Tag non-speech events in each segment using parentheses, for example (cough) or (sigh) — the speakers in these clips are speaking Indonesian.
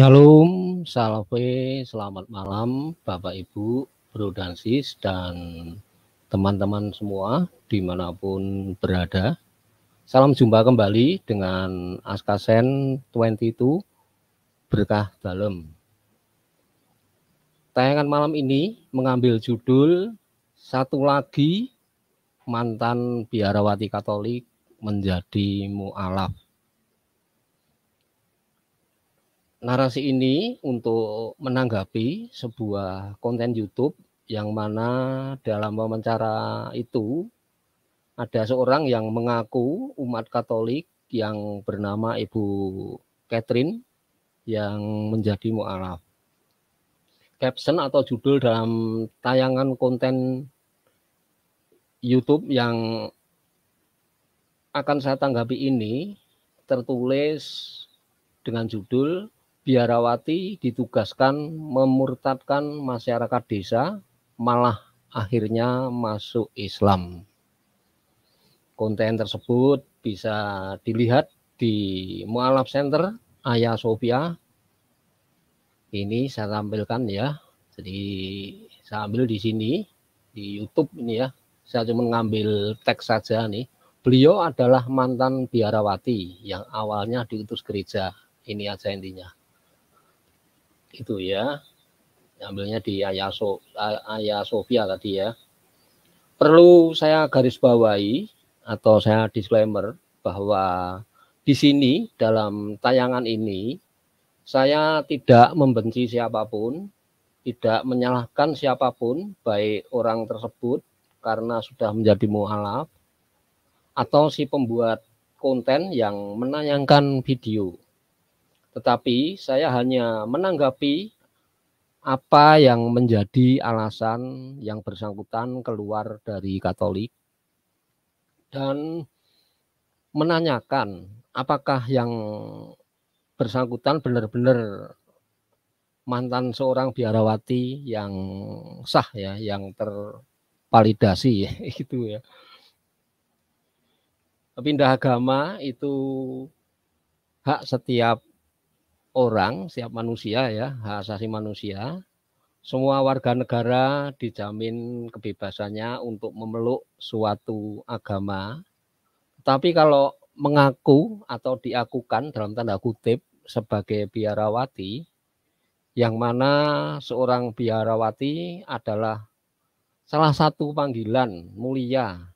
Shalom, salve, selamat malam Bapak Ibu, Bro dan Sis, dan teman-teman semua di mana pun berada. Salam jumpa kembali dengan Askasen 22 Berkah Dalam. Tayangan malam ini mengambil judul Satu Lagi Mantan Biarawati Katolik Menjadi Mu'alaf. Narasi ini untuk menanggapi sebuah konten YouTube yang mana dalam wawancara itu ada seorang yang mengaku umat Katolik yang bernama Ibu Catherine yang menjadi mu'alaf. Caption atau judul dalam tayangan konten YouTube yang akan saya tanggapi ini tertulis dengan judul biarawati ditugaskan memurtadkan masyarakat desa malah akhirnya masuk Islam. Konten tersebut bisa dilihat di Mualaf Center Ayah Sofia. Ini saya tampilkan ya. Jadi saya ambil di sini di YouTube ini ya. Saya cuma ngambil teks saja nih. Beliau adalah mantan biarawati yang awalnya diutus gereja. Ini aja intinya itu ya. Ambilnya di Ayah Sofia tadi ya. Perlu saya garis bawahi atau saya disclaimer bahwa di sini dalam tayangan ini saya tidak membenci siapa pun tidak menyalahkan siapa pun baik orang tersebut karena sudah menjadi mualaf atau si pembuat konten yang menayangkan video tetapi saya hanya menanggapi apa yang menjadi alasan yang bersangkutan keluar dari Katolik dan menanyakan apakah yang bersangkutan benar-benar mantan seorang biarawati yang sah ya, yang tervalidasi ya, (laughs) itu ya. Pindah agama itu hak setiap orang, siap manusia ya, hak asasi manusia, semua warga negara dijamin kebebasannya untuk memeluk suatu agama. Tapi kalau mengaku atau diakukan dalam tanda kutip sebagai biarawati, yang mana seorang biarawati adalah salah satu panggilan mulia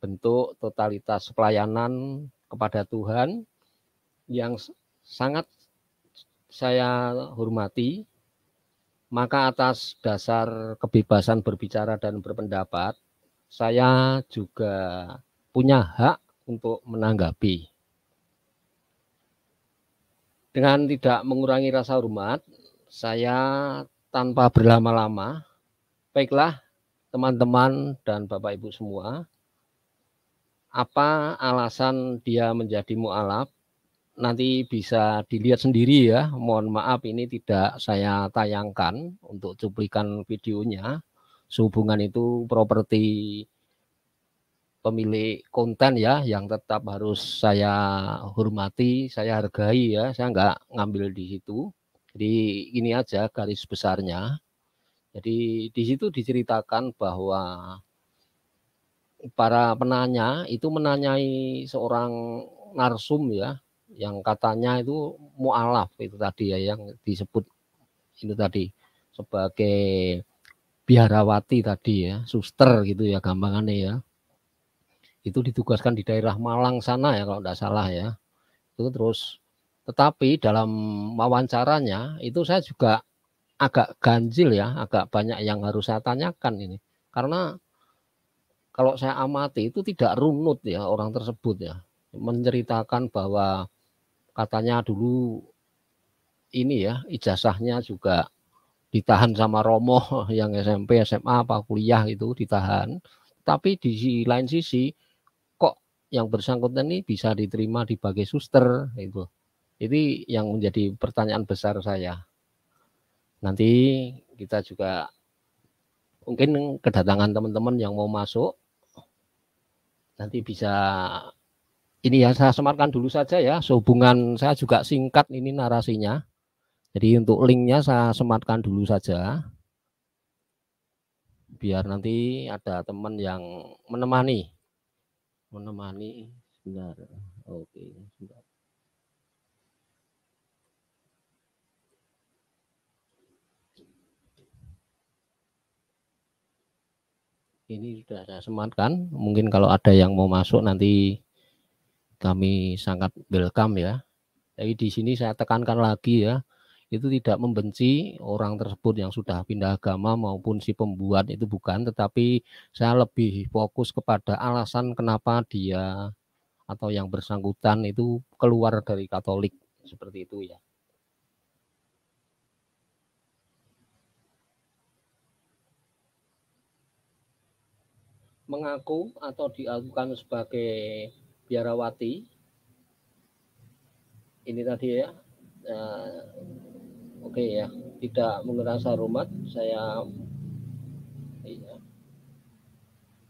bentuk totalitas pelayanan kepada Tuhan yang sangat saya hormati, maka atas dasar kebebasan berbicara dan berpendapat, saya juga punya hak untuk menanggapi. Dengan tidak mengurangi rasa hormat, saya tanpa berlama-lama, baiklah teman-teman dan Bapak Ibu semua, apa alasan dia menjadi mu'alaf nanti bisa dilihat sendiri ya. Mohon maaf ini tidak saya tayangkan untuk cuplikan videonya. Sehubungan itu properti pemilik konten ya yang tetap harus saya hormati, saya hargai ya. Saya nggak ngambil di situ. Jadi ini aja garis besarnya. Jadi di situ diceritakan bahwa para penanya itu menanyai seorang narsum ya yang katanya itu mualaf itu tadi ya yang disebut itu tadi sebagai biarawati tadi ya, suster gitu ya gampangannya ya. Itu ditugaskan di daerah Malang sana ya kalau tidak salah ya. Itu terus tetapi dalam wawancaranya itu saya juga agak ganjil ya, agak banyak yang harus saya tanyakan ini. Karena kalau saya amati itu tidak runut ya orang tersebut ya menceritakan bahwa katanya dulu ini ya ijazahnya juga ditahan sama Romo (laughs) yang SMP, SMA, apa kuliah itu ditahan. Tapi di lain sisi kok yang bersangkutan ini bisa diterima sebagai suster itu. Ini yang menjadi pertanyaan besar saya. Nanti kita juga mungkin kedatangan teman-teman yang mau masuk nanti bisa ini ya saya semarkan dulu saja ya. Sehubungan saya juga singkat ini narasinya. Jadi untuk linknya saya sematkan dulu saja. Biar nanti ada teman yang menemani. Menemani sebentar. Oke, sebentar. ini sudah saya sematkan. Mungkin kalau ada yang mau masuk nanti kami sangat welcome ya. Jadi di sini saya tekankan lagi ya, itu tidak membenci orang tersebut yang sudah pindah agama maupun si pembuat itu bukan, tetapi saya lebih fokus kepada alasan kenapa dia atau yang bersangkutan itu keluar dari Katolik seperti itu ya. mengaku atau diakukan sebagai biarawati ini tadi ya uh, oke okay ya tidak mengerasa rumah saya iya.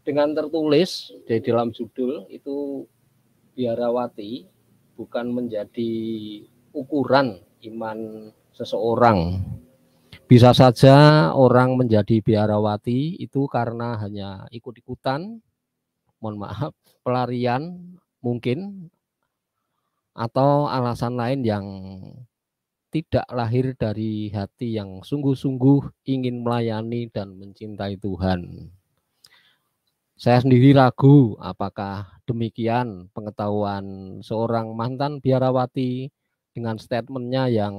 dengan tertulis di dalam judul itu biarawati bukan menjadi ukuran iman seseorang bisa saja orang menjadi biarawati itu karena hanya ikut-ikutan, mohon maaf, pelarian mungkin, atau alasan lain yang tidak lahir dari hati yang sungguh-sungguh ingin melayani dan mencintai Tuhan. Saya sendiri ragu apakah demikian pengetahuan seorang mantan biarawati dengan statementnya yang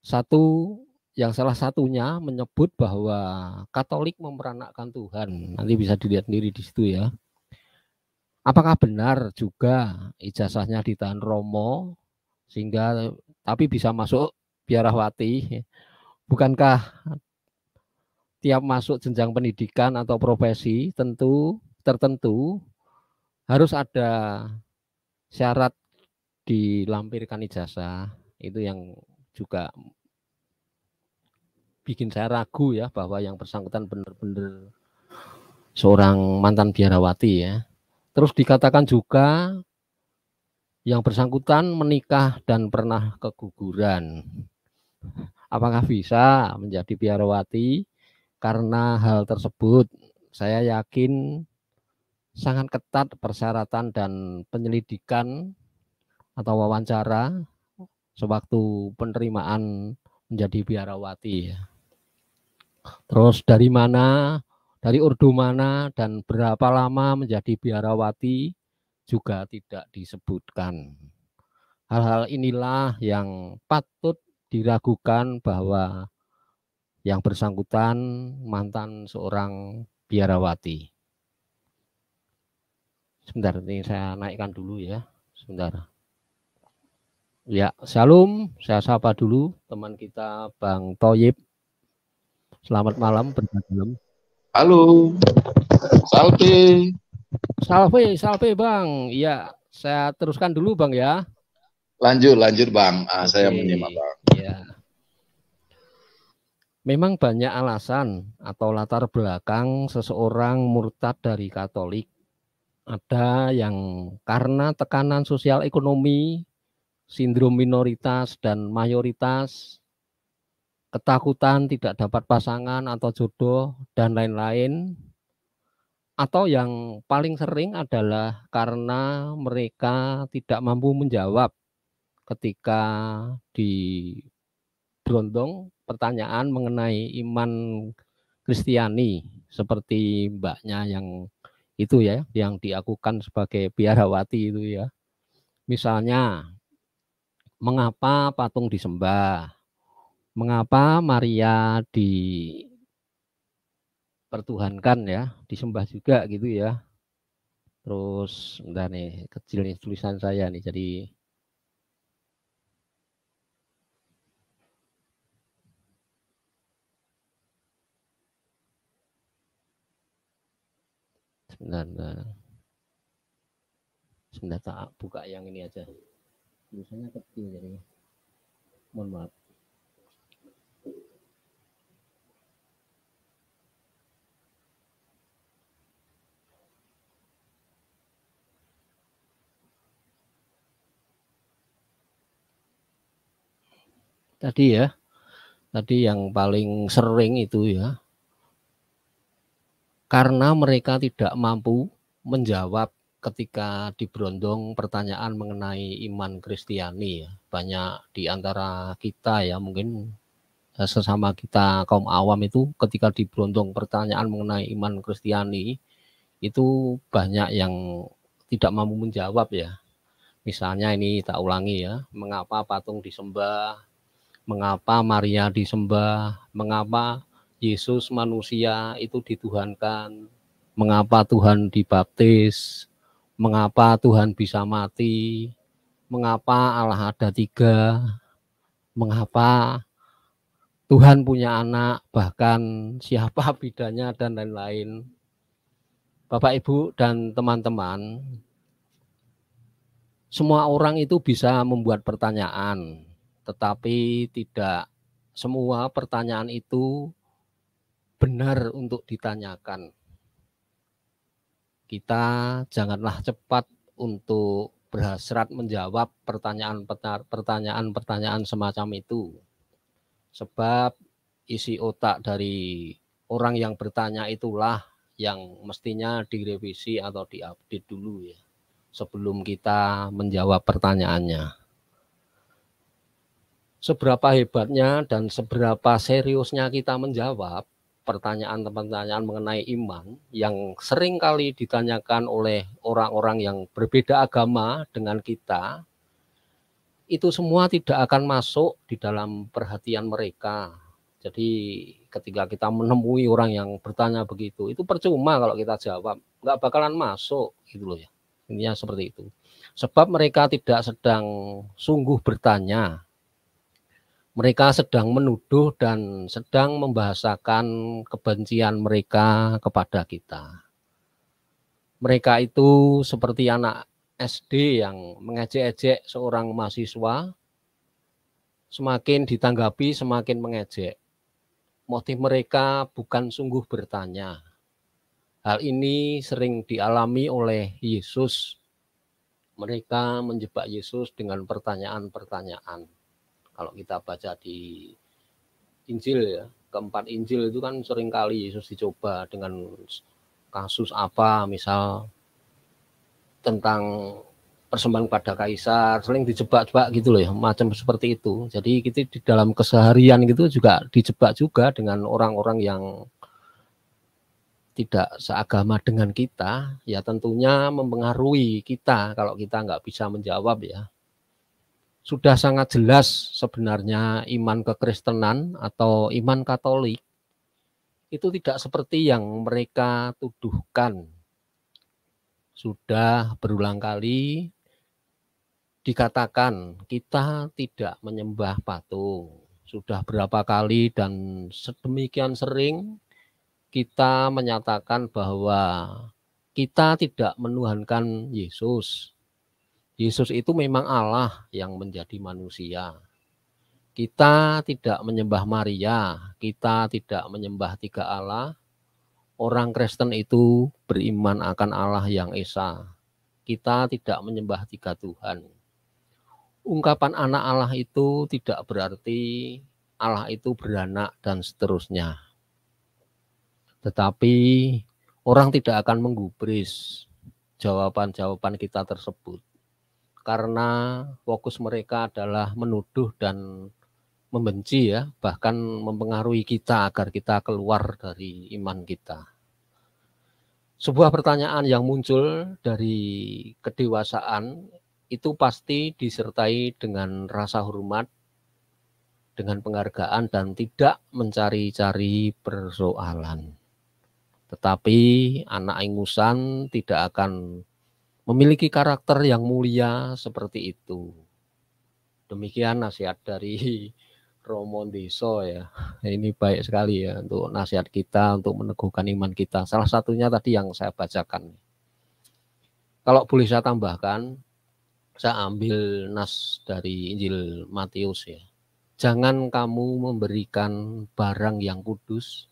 satu yang salah satunya menyebut bahwa Katolik memperanakkan Tuhan. Nanti bisa dilihat sendiri di situ ya. Apakah benar juga ijazahnya ditahan Romo sehingga tapi bisa masuk biarawati? Bukankah tiap masuk jenjang pendidikan atau profesi tentu tertentu harus ada syarat dilampirkan ijazah itu yang juga bikin saya ragu ya bahwa yang bersangkutan benar-benar seorang mantan biarawati ya. Terus dikatakan juga yang bersangkutan menikah dan pernah keguguran. Apakah bisa menjadi biarawati? Karena hal tersebut saya yakin sangat ketat persyaratan dan penyelidikan atau wawancara sewaktu penerimaan menjadi biarawati. Terus dari mana, dari urdu mana, dan berapa lama menjadi biarawati juga tidak disebutkan. Hal-hal inilah yang patut diragukan bahwa yang bersangkutan mantan seorang biarawati. Sebentar, ini saya naikkan dulu ya. Sebentar. Ya, Shalom. Saya sapa dulu teman kita Bang Toyib. Selamat malam, berdalam. Halo, salve. Salve, salve Bang. Iya, saya teruskan dulu Bang ya. Lanjut, lanjut Bang. Ah. Saya menyimak Bang. Iya. Memang banyak alasan atau latar belakang seseorang murtad dari Katolik. Ada yang karena tekanan sosial ekonomi, sindrom minoritas dan mayoritas, ketakutan tidak dapat pasangan atau jodoh dan lain-lain atau yang paling sering adalah karena mereka tidak mampu menjawab ketika di berondong pertanyaan mengenai iman Kristiani seperti mbaknya yang itu ya yang diakukan sebagai biarawati itu ya. Misalnya mengapa patung disembah? Mengapa Maria dipertuhankan ya, disembah juga gitu ya. Terus entar nih kecil nih tulisan saya nih jadi sebentar, sebentar. Sebentar tak buka yang ini aja. Tulisannya kecil jadi mohon maaf. Tadi ya. Tadi yang paling sering itu ya. Karena mereka tidak mampu menjawab ketika diberondong pertanyaan mengenai iman Kristiani ya. Banyak di antara kita ya mungkin eh, sesama kita kaum awam itu ketika diberondong pertanyaan mengenai iman Kristiani itu banyak yang tidak mampu menjawab ya. Misalnya ini tak ulangi ya, mengapa patung disembah, mengapa Maria disembah, mengapa Yesus manusia itu dituhankan, mengapa Tuhan dibaptis, mengapa Tuhan bisa mati, mengapa Allah ada tiga, mengapa Tuhan punya anak, bahkan siapa (laughs) bidanya dan lain-lain. Bapak, Ibu, dan teman-teman, semua orang itu bisa membuat pertanyaan, tetapi tidak semua pertanyaan itu benar untuk ditanyakan. Kita janganlah cepat untuk berhasrat menjawab pertanyaan-pertanyaan semacam itu. Sebab isi otak dari orang yang bertanya itulah yang mestinya direvisi atau diupdate dulu ya sebelum kita menjawab pertanyaannya seberapa hebatnya dan seberapa seriusnya kita menjawab pertanyaan-pertanyaan mengenai iman yang sering kali ditanyakan oleh orang-orang yang berbeda agama dengan kita, itu semua tidak akan masuk di dalam perhatian mereka. Jadi ketika kita menemui orang yang bertanya begitu, itu percuma kalau kita jawab, nggak bakalan masuk gitu loh ya. Intinya seperti itu. Sebab mereka tidak sedang sungguh bertanya, mereka sedang menuduh dan sedang membahasakan kebencian mereka kepada kita. Mereka itu seperti anak SD yang mengejek-ejek seorang mahasiswa, semakin ditanggapi semakin mengejek. Motif mereka bukan sungguh bertanya. Hal ini sering dialami oleh Yesus. Mereka menjebak Yesus dengan pertanyaan-pertanyaan kalau kita baca di Injil ya, keempat Injil itu kan sering kali Yesus dicoba dengan kasus apa, misal tentang persembahan pada kaisar, sering dijebak-jebak gitu loh ya, macam seperti itu. Jadi kita di dalam keseharian gitu juga dijebak juga dengan orang-orang yang tidak seagama dengan kita, ya tentunya mempengaruhi kita kalau kita nggak bisa menjawab ya sudah sangat jelas sebenarnya iman kekristenan atau iman Katolik itu tidak seperti yang mereka tuduhkan. Sudah berulang kali dikatakan kita tidak menyembah patung. Sudah berapa kali dan sedemikian sering kita menyatakan bahwa kita tidak menuhankan Yesus, Yesus itu memang Allah yang menjadi manusia. Kita tidak menyembah Maria, kita tidak menyembah tiga Allah. Orang Kristen itu beriman akan Allah yang Esa. Kita tidak menyembah tiga Tuhan. Ungkapan anak Allah itu tidak berarti Allah itu beranak dan seterusnya. Tetapi orang tidak akan menggubris jawaban-jawaban kita tersebut karena fokus mereka adalah menuduh dan membenci ya, bahkan mempengaruhi kita agar kita keluar dari iman kita. Sebuah pertanyaan yang muncul dari kedewasaan itu pasti disertai dengan rasa hormat, dengan penghargaan dan tidak mencari-cari persoalan. Tetapi anak ingusan tidak akan memiliki karakter yang mulia seperti itu. Demikian nasihat dari (laughs) Romo Deso ya. Ini baik sekali ya untuk nasihat kita untuk meneguhkan iman kita. Salah satunya tadi yang saya bacakan. Kalau boleh saya tambahkan, saya ambil nas dari Injil Matius ya. Jangan kamu memberikan barang yang kudus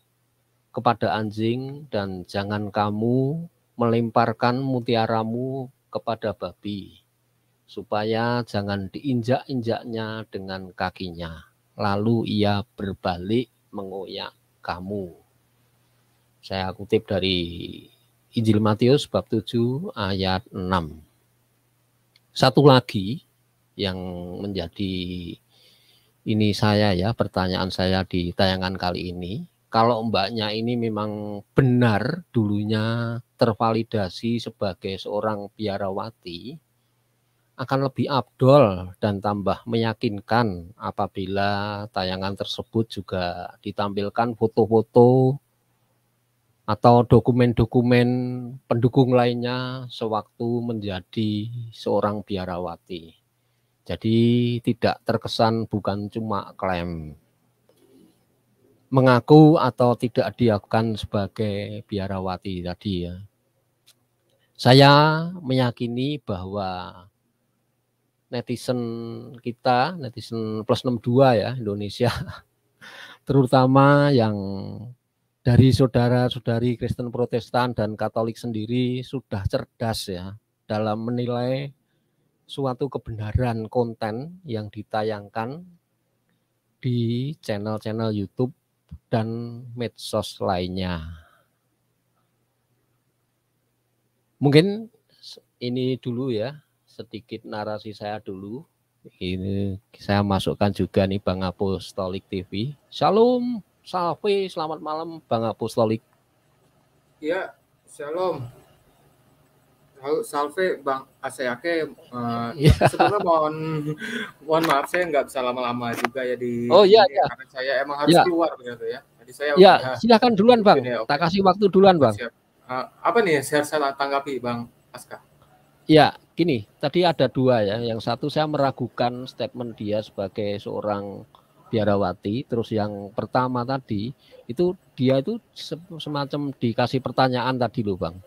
kepada anjing dan jangan kamu melemparkan mutiaramu kepada babi, supaya jangan diinjak-injaknya dengan kakinya. lalu ia berbalik mengoyak kamu. Saya kutip dari Injil Matius bab 7 ayat 6. Satu lagi yang menjadi ini saya ya, pertanyaan saya di tayangan kali ini. Kalau mbaknya ini memang benar dulunya tervalidasi sebagai seorang biarawati, akan lebih abdol dan tambah meyakinkan apabila tayangan tersebut juga ditampilkan foto-foto atau dokumen-dokumen pendukung lainnya sewaktu menjadi seorang biarawati. Jadi tidak terkesan bukan cuma klaim mengaku atau tidak diakukan sebagai biarawati tadi ya. Saya meyakini bahwa netizen kita, netizen plus 62 ya Indonesia, (laughs) terutama yang dari saudara-saudari Kristen Protestan dan Katolik sendiri sudah cerdas ya dalam menilai suatu kebenaran konten yang ditayangkan di channel-channel YouTube dan medsos lainnya. Mungkin ini dulu ya, sedikit narasi saya dulu. Ini saya masukkan juga nih Bang Apostolik TV. Shalom. Salve, selamat malam Bang Apostolik. Iya, shalom. Halo, salve Bang Aseyake. Uh, ya. Sebenarnya mohon mohon maaf saya nggak bisa lama-lama juga ya di Oh iya iya. Karena saya emang harus ya. keluar begitu ya. Jadi saya Ya, udah, silakan duluan Bang. Ya, okay. Tak kasih waktu duluan Bang. Siap. Uh, apa nih saya, saya tanggapi Bang Aska? Ya, gini, tadi ada dua ya. Yang satu saya meragukan statement dia sebagai seorang biarawati terus yang pertama tadi itu dia itu semacam dikasih pertanyaan tadi loh bang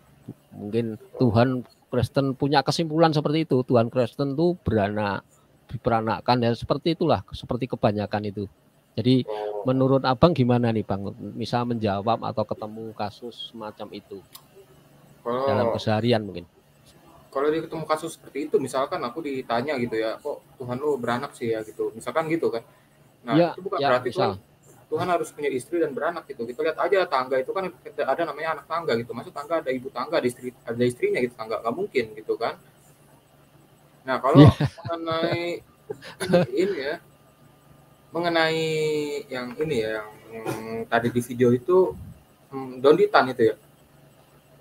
mungkin Tuhan Kristen punya kesimpulan seperti itu. Tuhan Kristen tuh beranak diperanakkan ya seperti itulah seperti kebanyakan itu. Jadi menurut abang gimana nih bang? Misal menjawab atau ketemu kasus semacam itu? Oh. dalam keseharian mungkin. Kalau dia ketemu kasus seperti itu misalkan aku ditanya gitu ya kok Tuhan lu beranak sih ya? Gitu. Misalkan gitu kan. Nah, ya, itu bukan ya, berarti Tuhan, Tuhan harus punya istri dan beranak gitu. Kita lihat aja tangga itu kan ada namanya anak tangga gitu. Maksud tangga ada ibu tangga, ada istri ada istrinya gitu tangga. Gak mungkin gitu kan. Nah, kalau ya. mengenai ini, ini ya mengenai yang ini ya yang, yang tadi di video itu hmm, Donditan itu ya.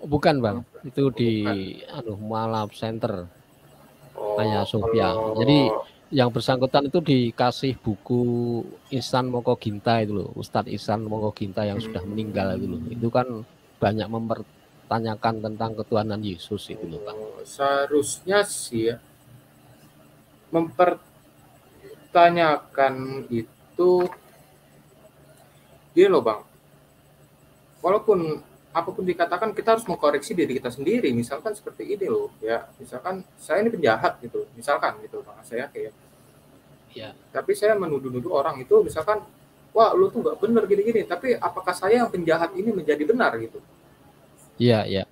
Bukan, Bang. Itu di Bukan. aduh Malap Center. Oh, Ayah Sofia. Kalau... Jadi yang bersangkutan itu dikasih buku Ihsan Moko Ginta itu loh, Ustadz Ihsan Moko Ginta yang sudah meninggal itu loh. Itu kan banyak mempertanyakan tentang ketuhanan Yesus itu loh, Bang. Oh, seharusnya sih ya mempertanyakan itu dia loh, Bang. Walaupun apa pun dikatakan kita harus mengkoreksi diri kita sendiri. Misalkan seperti ini loh ya. Misalkan saya ini penjahat gitu misalkan gitu bang saya kayak ya. Tapi saya menuduh-nuduh orang itu misalkan wah lu tuh nggak benar gini-gini tapi apakah saya yang penjahat ini menjadi benar? gitu. Iya iya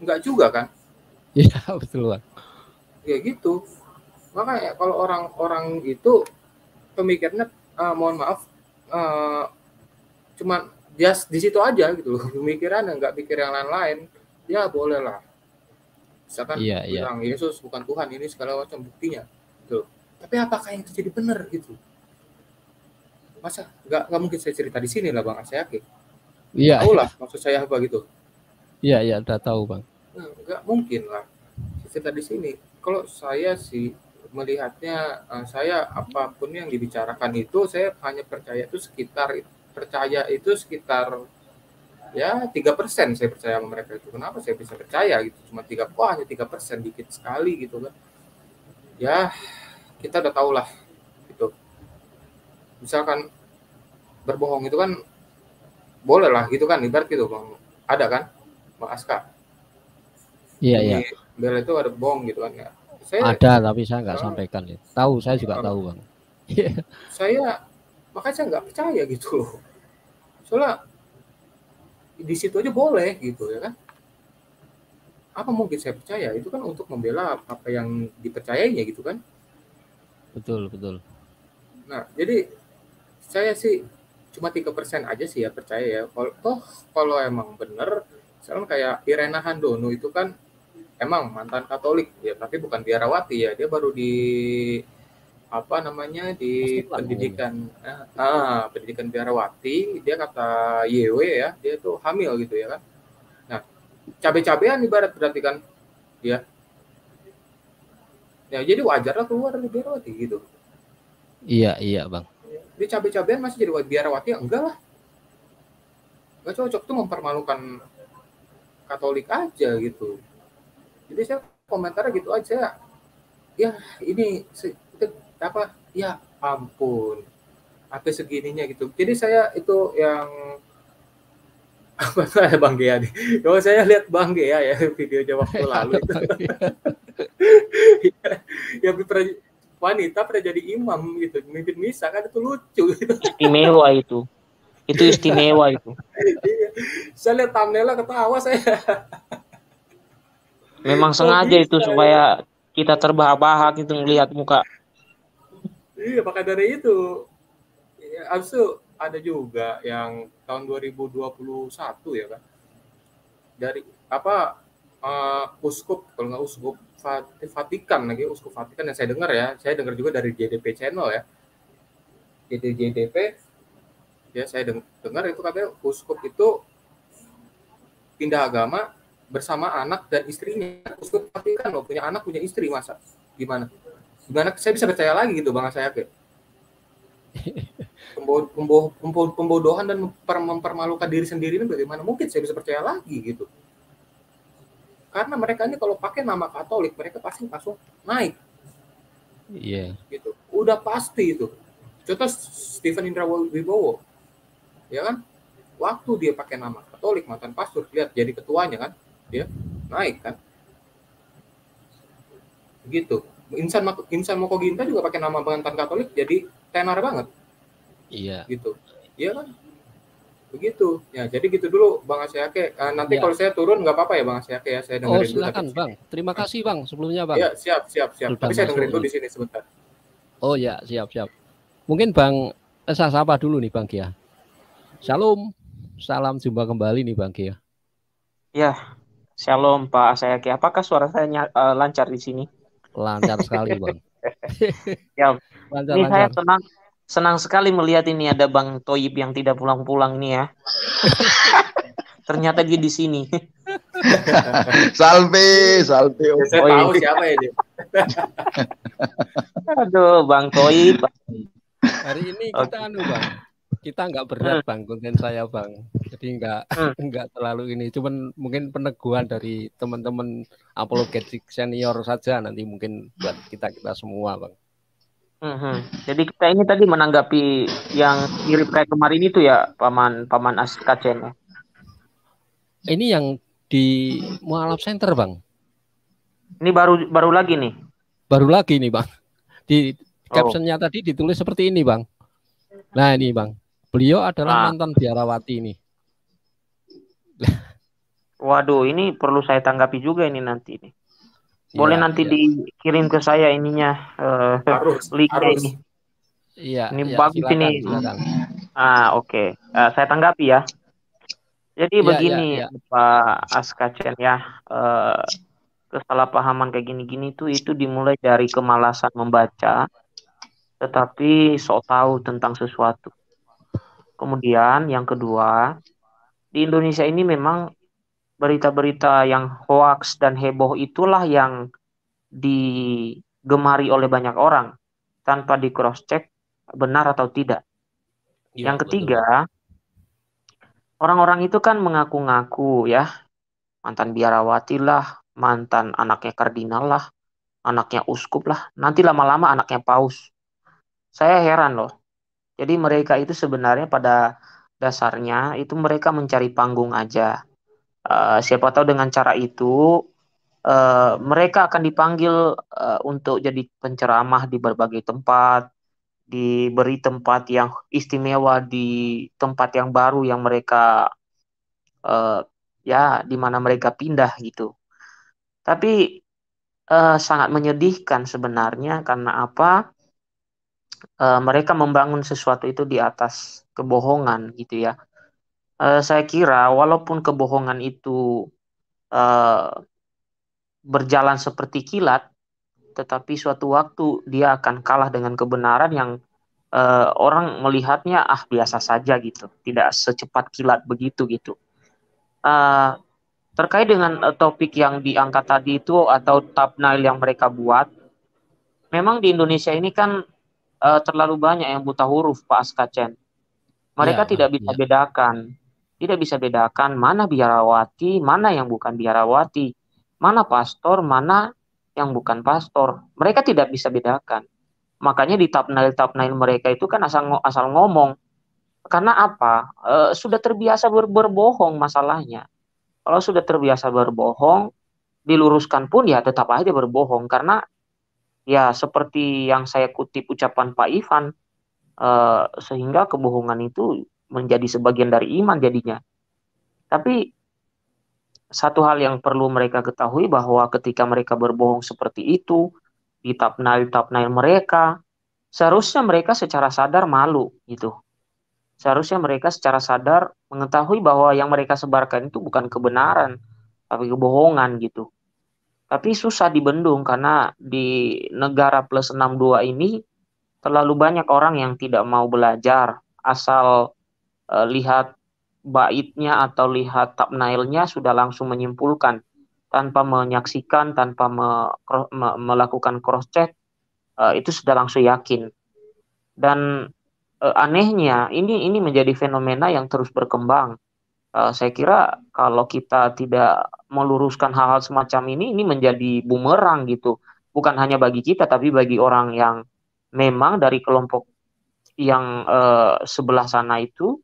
nggak juga kan? Iya (laughs) betul bang ya gitu. Makanya kalau orang-orang itu pemikirnya uh, mohon maaf uh, cuman dia di situ aja gitu (laughs) pemikiran nggak pikir yang lain-lain ya boleh lah. Misalkan iya, iya. bilang iya. Yesus bukan Tuhan ini segala macam buktinya gitu tapi apakah yang terjadi benar gitu? Masa nggak nggak mungkin saya cerita di sini lah bang. Saya yakin. Iya. tahu lah maksud saya apa gitu. Iya iya udah tahu bang. Nah, nggak mungkin lah cerita di sini. Kalau saya sih melihatnya uh, saya apa pun yang dibicarakan itu saya hanya percaya itu sekitar percaya itu sekitar ya tiga persen saya percaya sama mereka itu. Kenapa saya bisa percaya gitu? Cuma tiga wah hanya tiga persen dikit sekali gitu kan. Ya kita udah tahu lah gitu. Misalkan berbohong itu kan boleh lah gitu kan ibarat gitu bang. Ada kan bang Aska? Iya iya. bel itu ada bohong gitu kan ya. Saya, ada tapi saya nggak uh, sampaikan ya. Tahu saya juga uh, tahu bang. (laughs) Saya makanya saya nggak percaya gitu loh soalnya di situ aja boleh gitu ya kan apa mungkin saya percaya itu kan untuk membela apa yang dipercayainya gitu kan betul betul nah jadi saya sih cuma tiga persen aja sih ya percaya ya. Kalau toh kalau emang bener, sekarang kayak Irena Handono itu kan emang mantan Katolik ya, tapi bukan biarawati ya. Dia baru di apa namanya di pendidikan eh, ah, pendidikan biarawati dia kata YW ya dia tuh hamil gitu ya kan. Nah cabe-cabean ibarat berarti kan ya. Ya jadi wajar lah keluar dari biarawati gitu. Iya iya bang. Di cabe-cabean masih jadi biarawati ya enggak lah. Nggak cocok tuh mempermalukan Katolik aja gitu. Jadi saya komentarnya gitu aja. Ya ini apa? Ya ampun. Apa segininya gitu. Jadi saya itu yang apa saya (laughs) Bang Gea nih? Kalau saya lihat Bang Gea ya videonya waktu lalu itu. (laughs) Ya, wanita pernah jadi imam gitu. Memimpin misa kan itu lucu gitu. (laughs) istimewa itu. Itu istimewa itu. Iya. saya lihat thumbnailnya ketawa saya. Memang sengaja itu ya? supaya kita terbahak-bahak itu melihat muka Iya, maka dari itu ya, abis itu ada juga yang tahun 2021 ya kan. Dari apa uh, uskup kalau nggak uskup Vatikan lagi uskup Vatikan yang saya dengar ya, saya dengar juga dari JDP channel ya. JD JDP ya saya dengar itu katanya uskup itu pindah agama bersama anak dan istrinya. Uskup Vatikan loh punya anak punya istri masa gimana? Gimana saya bisa percaya lagi gitu bang saya ke pembodohan dan mempermalukan diri sendiri ini bagaimana? Mungkin saya bisa percaya lagi gitu. Karena mereka ini kalau pakai nama Katolik mereka pasti langsung naik. Iya. Yeah. gitu. Udah pasti itu. Contoh Stephen Indra Wibowo. Ya kan? Waktu dia pakai nama Katolik mantan pastor lihat jadi ketuanya kan? Dia naik kan? Begitu Insan Insan Moko Ginta juga pakai nama pengantin Katolik jadi tenar banget. Iya. Gitu. Iya kan? Begitu. Ya, jadi gitu dulu Bang Asyake. Uh, nanti ya. kalau saya turun nggak apa-apa ya Bang Asyake ya, saya dengerin Oh, silakan dulu, Bang. Terima kasih Bang sebelumnya Bang. Ya, siap, siap, siap. Sudah Tapi saya dengerin dulu di sini sebentar. Oh ya, siap, siap. Mungkin Bang eh, saya sapa dulu nih Bang Kia. Shalom. Salam jumpa kembali nih Bang Kia. Ya, Shalom Pak Asayaki. Apakah suara saya uh, lancar di sini? Lancar sekali, Bang. (laughs) ya, lancar, ini lancar. saya senang senang sekali melihat ini ada Bang Toyib yang tidak pulang-pulang ini ya. (laughs) Ternyata dia di sini. (laughs) salve, salve. Saya oh, tahu siapa ini. Aduh, Bang Toyib. Hari ini kita okay. anu, Bang kita nggak berat hmm. bang konten saya bang. Jadi nggak hmm. (laughs) nggak terlalu ini. Cuman mungkin peneguhan dari teman-teman apologetik senior saja nanti mungkin buat kita kita semua bang. Hmm. jadi kita ini tadi menanggapi yang mirip kayak kemarin itu ya paman paman Askacen ya? Ini yang di Mualaf Center bang. Ini baru baru lagi nih? Baru lagi nih bang. Di captionnya oh. tadi ditulis seperti ini bang. Nah ini bang Beliau adalah nah. mantan biarawati ini. (laughs) Waduh, ini perlu saya tanggapi juga ini nanti nih. Boleh ya, nanti ya. dikirim ke saya ininya uh, harus, linknya ini. Iya. Ini ya, bagus silakan, ini. Silakan. Ah, oke. Okay. Uh, saya tanggapi ya. Jadi ya, begini ya, ya. Pak Askacen ya. Uh, kesalahpahaman kayak gini-gini tuh itu dimulai dari kemalasan membaca tetapi sok tahu tentang sesuatu. Kemudian yang kedua, di Indonesia ini memang berita-berita yang hoax dan heboh itulah yang digemari oleh banyak orang tanpa di cross check benar atau tidak. Ya, yang ketiga, orang-orang itu kan mengaku-ngaku ya mantan biarawati lah, mantan anaknya kardinal lah, anaknya uskup lah, nanti lama-lama anaknya paus. Saya heran loh, jadi mereka itu sebenarnya pada dasarnya itu mereka mencari panggung aja. Uh, siapa tahu dengan cara itu uh, mereka akan dipanggil uh, untuk jadi penceramah di berbagai tempat, diberi tempat yang istimewa di tempat yang baru yang mereka uh, ya di mana mereka pindah gitu. Tapi uh, sangat menyedihkan sebenarnya karena apa? Uh, mereka membangun sesuatu itu di atas kebohongan gitu ya. Uh, saya kira walaupun kebohongan itu uh, berjalan seperti kilat, tetapi suatu waktu dia akan kalah dengan kebenaran yang uh, orang melihatnya ah biasa saja gitu, tidak secepat kilat begitu gitu. Uh, terkait dengan uh, topik yang diangkat tadi itu atau thumbnail yang mereka buat, memang di Indonesia ini kan uh, terlalu banyak yang buta huruf Pak Askacen. Mereka ya, tidak bisa ya. bedakan, tidak bisa bedakan mana biarawati, mana yang bukan biarawati, mana pastor, mana yang bukan pastor. Mereka tidak bisa bedakan. Makanya di thumbnail-thumbnail mereka itu kan asal asal ngomong. Karena apa? E, sudah terbiasa ber, berbohong masalahnya. Kalau sudah terbiasa berbohong, diluruskan pun ya tetap aja berbohong karena ya seperti yang saya kutip ucapan Pak Ivan uh, sehingga kebohongan itu menjadi sebagian dari iman jadinya. Tapi satu hal yang perlu mereka ketahui bahwa ketika mereka berbohong seperti itu di thumbnail-thumbnail mereka, seharusnya mereka secara sadar malu gitu. Seharusnya mereka secara sadar mengetahui bahwa yang mereka sebarkan itu bukan kebenaran, tapi kebohongan gitu. Tapi susah dibendung karena di negara plus 62 ini terlalu banyak orang yang tidak mau belajar asal uh, lihat baitnya atau lihat thumbnailnya sudah langsung menyimpulkan. Tanpa menyaksikan tanpa me, me, melakukan cross check uh, itu sudah langsung yakin. Dan uh, anehnya ini ini menjadi fenomena yang terus berkembang uh, saya kira kalau kita tidak meluruskan hal-hal semacam ini ini menjadi bumerang gitu. Bukan hanya bagi kita tapi bagi orang yang memang dari kelompok yang uh, sebelah sana itu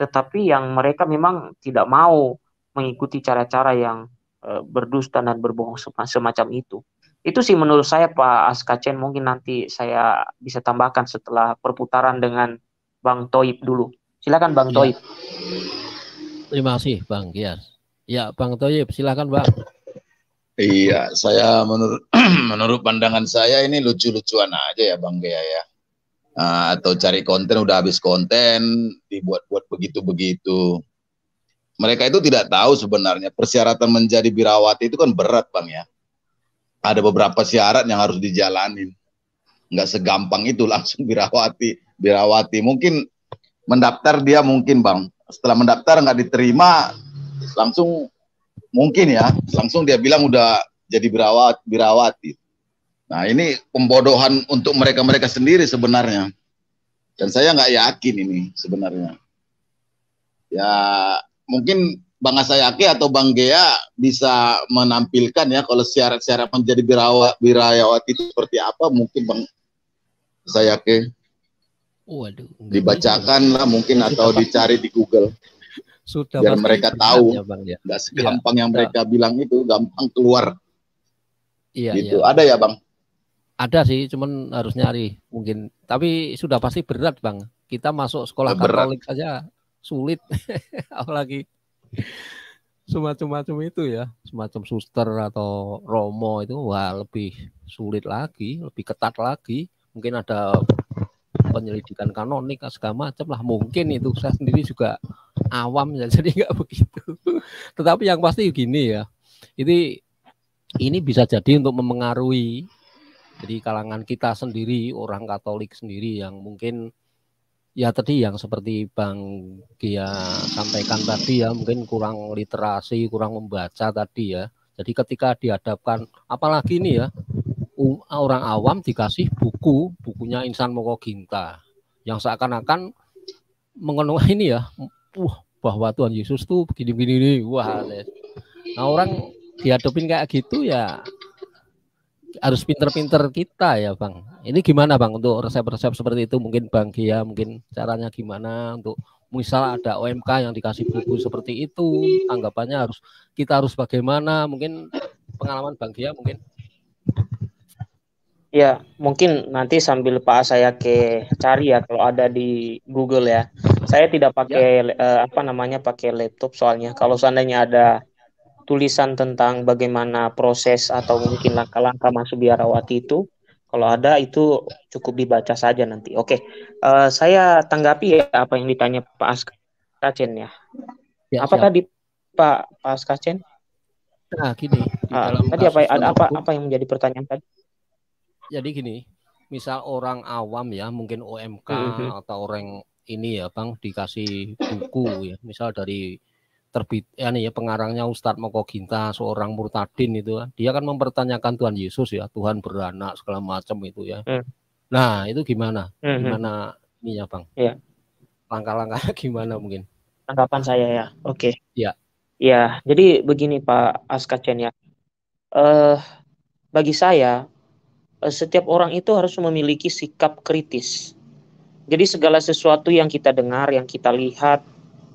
tetapi yang mereka memang tidak mau mengikuti cara-cara yang uh, berdusta dan berbohong semacam itu. Itu sih menurut saya Pak Askacen mungkin nanti saya bisa tambahkan setelah perputaran dengan Bang Toib dulu. Silakan Bang ya. Toib Terima kasih Bang Gias. Ya Bang Toyib silakan Bang. Iya, saya menurut (clears throat) menurut pandangan saya ini lucu-lucuan aja ya Bang Gia ya. Uh, atau cari konten udah habis konten dibuat-buat begitu-begitu. Mereka itu tidak tahu sebenarnya persyaratan menjadi birawati itu kan berat Bang ya. Ada beberapa syarat yang harus dijalanin. Nggak segampang itu langsung birawati. Birawati mungkin mendaftar dia mungkin Bang setelah mendaftar nggak diterima langsung mungkin ya langsung dia bilang udah jadi birawat birawati nah ini pembodohan untuk mereka mereka sendiri sebenarnya. Dan saya nggak yakin ini sebenarnya. Ya mungkin Bang Asayake atau Bang Gea bisa menampilkan ya kalau syarat-syarat menjadi birawat birawat itu seperti apa mungkin Bang Asayake Waduh. Dibacakan lah mungkin atau dicari di Google. Sudah biar mereka tahu. Ya, bang, ya. Gak segampang ya, yang mereka bilang itu gampang keluar. Iya. Gitu. Iya. Ada ya bang? Ada sih, cuman harus nyari mungkin. Tapi sudah pasti berat bang. Kita masuk sekolah berat. Katolik saja sulit, (laughs) apalagi semacam-macam itu ya, semacam suster atau romo itu wah lebih sulit lagi, lebih ketat lagi. Mungkin ada penyelidikan kanonik segala macam lah. Mungkin itu. Saya sendiri juga awam ya (laughs) jadi nggak begitu. Tetapi yang pasti gini ya. Ini ini bisa jadi untuk memengaruhi jadi kalangan kita sendiri orang Katolik sendiri yang mungkin ya tadi yang seperti Bang Gia sampaikan tadi ya mungkin kurang literasi kurang membaca tadi ya. Jadi ketika dihadapkan apalagi ini ya orang awam dikasih buku, bukunya Insan Moko Ginta yang seakan-akan mengenai (laughs) ini ya, wah bahwa Tuhan Yesus tuh begini-begini, wah. Nah orang dihadapin kayak gitu ya harus pinter-pinter kita ya bang. Ini gimana bang untuk resep-resep seperti itu mungkin bang Gia mungkin caranya gimana untuk misal ada OMK yang dikasih buku seperti itu tanggapannya harus kita harus bagaimana mungkin pengalaman bang Gia mungkin Ya, mungkin nanti sambil Pak saya ke cari ya kalau ada di Google ya. Saya tidak pakai ya. uh, apa namanya pakai laptop soalnya kalau seandainya ada tulisan tentang bagaimana proses atau mungkin langkah-langkah masuk biarawati itu, Kalau ada itu cukup dibaca saja nanti. Oke, uh, saya tanggapi ya apa yang ditanya Pak Askacen ya. ya apa siap. tadi Pak Pak Askacen? Nah, gini. Uh, tadi apa ada apa apa yang menjadi pertanyaan tadi? Jadi gini, misal orang awam ya, mungkin OMK mm -hmm. atau orang ini ya, Bang, dikasih buku ya, misal dari terbit ya nih ya pengarangnya Ustadz Moko Ginta seorang murtadin itu dia kan mempertanyakan Tuhan Yesus ya Tuhan beranak segala macam itu ya hmm. nah itu gimana hmm. gimana ini ya bang ya. langkah-langkah (laughs) gimana mungkin tanggapan saya ya oke okay. ya ya jadi begini Pak Askacen ya uh, bagi saya setiap orang itu harus memiliki sikap kritis. Jadi segala sesuatu yang kita dengar yang kita lihat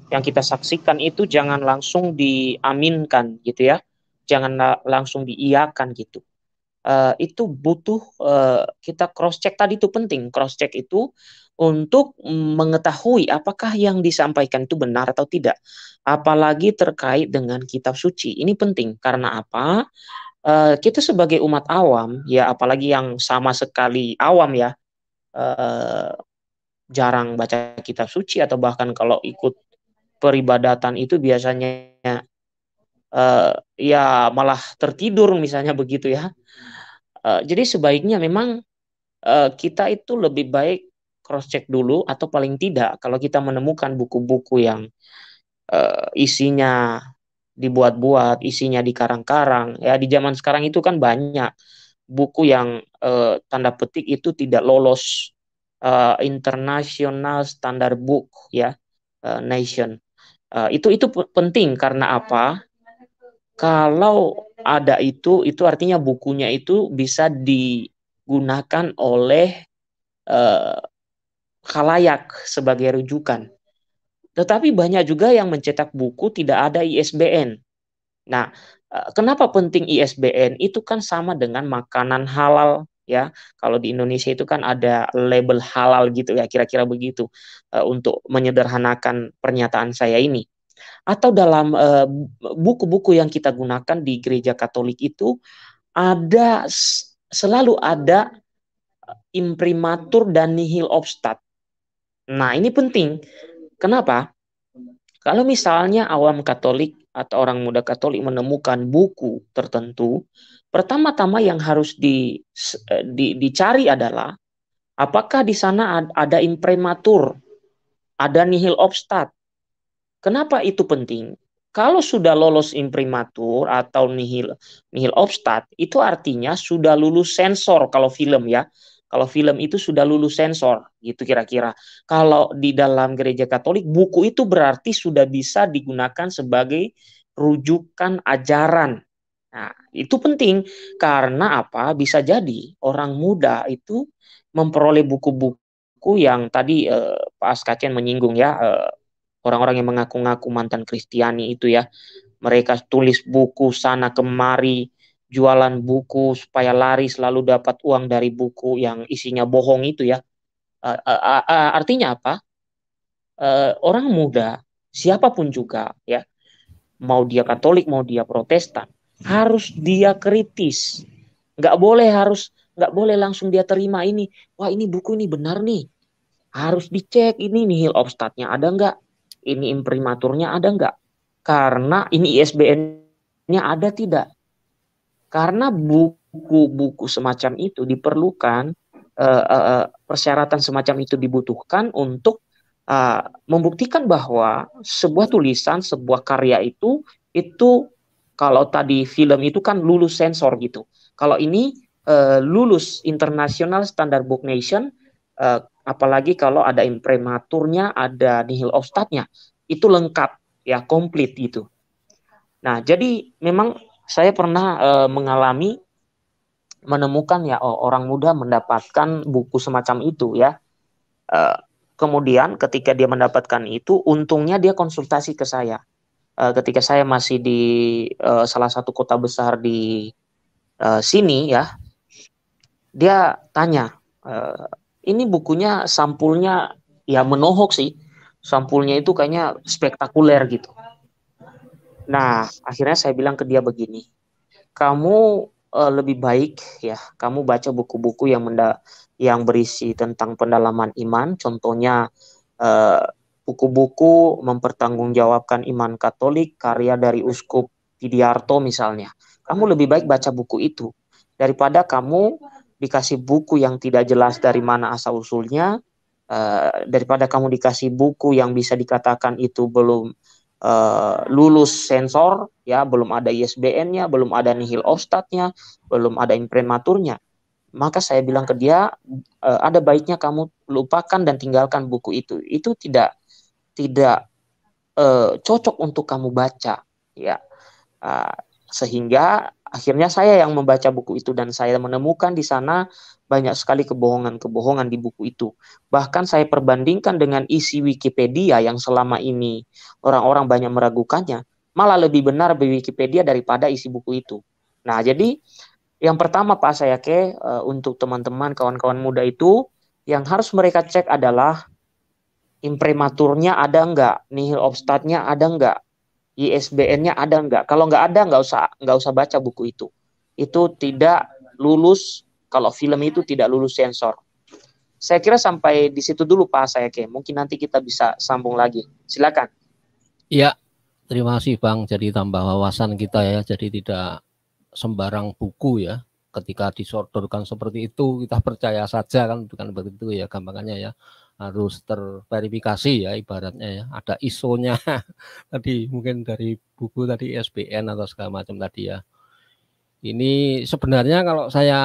yang kita saksikan itu jangan langsung diaminkan gitu ya. Jangan langsung diiakan gitu. Uh, itu butuh uh, kita cross check tadi itu penting cross check itu untuk mengetahui apakah yang disampaikan itu benar atau tidak. Apalagi terkait dengan kitab suci. Ini penting karena apa uh, kita sebagai umat awam ya apalagi yang sama sekali awam ya uh, jarang baca kitab suci atau bahkan kalau ikut peribadatan itu biasanya uh, ya malah tertidur misalnya (laughs) begitu ya. Uh, jadi sebaiknya memang uh, kita itu lebih baik cross check dulu atau paling tidak kalau kita menemukan buku-buku yang uh, isinya dibuat-buat, isinya di karang-karang ya di zaman sekarang itu kan banyak buku yang uh, tanda petik itu tidak lolos uh, international standard book ya uh, nation Uh, itu itu penting karena apa? Kalau ada itu, itu artinya bukunya itu bisa digunakan oleh uh, khalayak sebagai rujukan. Tetapi banyak juga yang mencetak buku tidak ada ISBN. Nah, uh, kenapa penting ISBN? Itu kan sama dengan makanan halal ya. Kalau di Indonesia itu kan ada label halal gitu ya, kira-kira begitu uh, untuk menyederhanakan pernyataan saya ini. Atau dalam uh, buku-buku yang kita gunakan di gereja Katolik itu ada selalu ada imprimatur dan nihil obstat. Nah, ini penting. Kenapa? Kalau misalnya awam Katolik atau orang muda Katolik menemukan buku tertentu, pertama-tama yang harus di, eh, di, dicari adalah apakah di sana ada imprimatur, ada nihil obstat. Kenapa itu penting? Kalau sudah lolos imprimatur atau nihil nihil obstat, itu artinya sudah lulus sensor kalau film ya. Kalau film itu sudah lulus sensor, gitu kira-kira. Kalau di dalam gereja Katolik, buku itu berarti sudah bisa digunakan sebagai rujukan ajaran Nah, itu penting karena apa? Bisa jadi orang muda itu memperoleh buku-buku yang tadi eh, Pak Askacen menyinggung ya, eh, orang-orang yang mengaku-ngaku mantan Kristiani itu ya. Mereka tulis buku sana kemari, jualan buku supaya laris lalu dapat uang dari buku yang isinya bohong itu ya. Uh, uh, uh, artinya apa? Uh, orang muda, siapa pun juga ya, mau dia Katolik, mau dia Protestan, harus dia kritis. Nggak boleh harus nggak boleh langsung dia terima ini wah ini buku ini benar nih. Harus dicek ini nihil obstatnya ada nggak? Ini imprimaturnya ada nggak? Karena ini ISBN-nya ada tidak karena buku-buku semacam itu diperlukan uh, uh, persyaratan semacam itu dibutuhkan untuk uh, membuktikan bahwa sebuah tulisan sebuah karya itu itu kalau tadi film itu kan lulus sensor gitu. Kalau ini uh, lulus International Standard Book Nation, uh, apalagi kalau ada imprimaturnya, ada nihil obstatnya, itu lengkap ya, komplit gitu. Nah, jadi memang saya pernah uh, mengalami menemukan ya oh, orang muda mendapatkan buku semacam itu ya. Uh, kemudian ketika dia mendapatkan itu, untungnya dia konsultasi ke saya uh, ketika saya masih di uh, salah satu kota besar di uh, sini ya, dia tanya, uh, ini bukunya sampulnya ya menohok sih, sampulnya itu kayaknya spektakuler gitu. Nah, akhirnya saya bilang ke dia begini, kamu uh, lebih baik ya kamu baca buku-buku yang menda yang berisi tentang pendalaman iman, contohnya uh, buku-buku mempertanggungjawabkan iman Katolik karya dari Uskup Pidiarto misalnya. Kamu lebih baik baca buku itu daripada kamu dikasih buku yang tidak jelas dari mana asal usulnya, uh, daripada kamu dikasih buku yang bisa dikatakan itu belum uh, lulus sensor, ya belum ada ISBN-nya, belum ada nihil obstatnya, belum ada imprimaturnya. Maka saya bilang ke dia, uh, ada baiknya kamu lupakan dan tinggalkan buku itu. Itu tidak tidak uh, cocok untuk kamu baca, ya. Uh, sehingga akhirnya saya yang membaca buku itu dan saya menemukan di sana banyak sekali kebohongan-kebohongan di buku itu. Bahkan saya perbandingkan dengan isi Wikipedia yang selama ini orang-orang banyak meragukannya, malah lebih benar di Wikipedia daripada isi buku itu. Nah, jadi yang pertama Pak saya ke uh, untuk teman-teman kawan-kawan muda itu yang harus mereka cek adalah imprimaturnya ada enggak, nihil obstatnya ada enggak, ISBN-nya ada nggak? Kalau nggak ada nggak usah nggak usah baca buku itu. Itu tidak lulus kalau film itu tidak lulus sensor. Saya kira sampai di situ dulu Pak saya ke. Mungkin nanti kita bisa sambung lagi. Silakan. Iya, terima kasih Bang. Jadi tambah wawasan kita ya. Jadi tidak sembarang buku ya. Ketika disodorkan seperti itu kita percaya saja kan bukan begitu ya gampangannya ya harus terverifikasi ya ibaratnya ya ada ISO-nya (laughs) tadi mungkin dari buku tadi SBN atau segala macam tadi ya ini sebenarnya kalau saya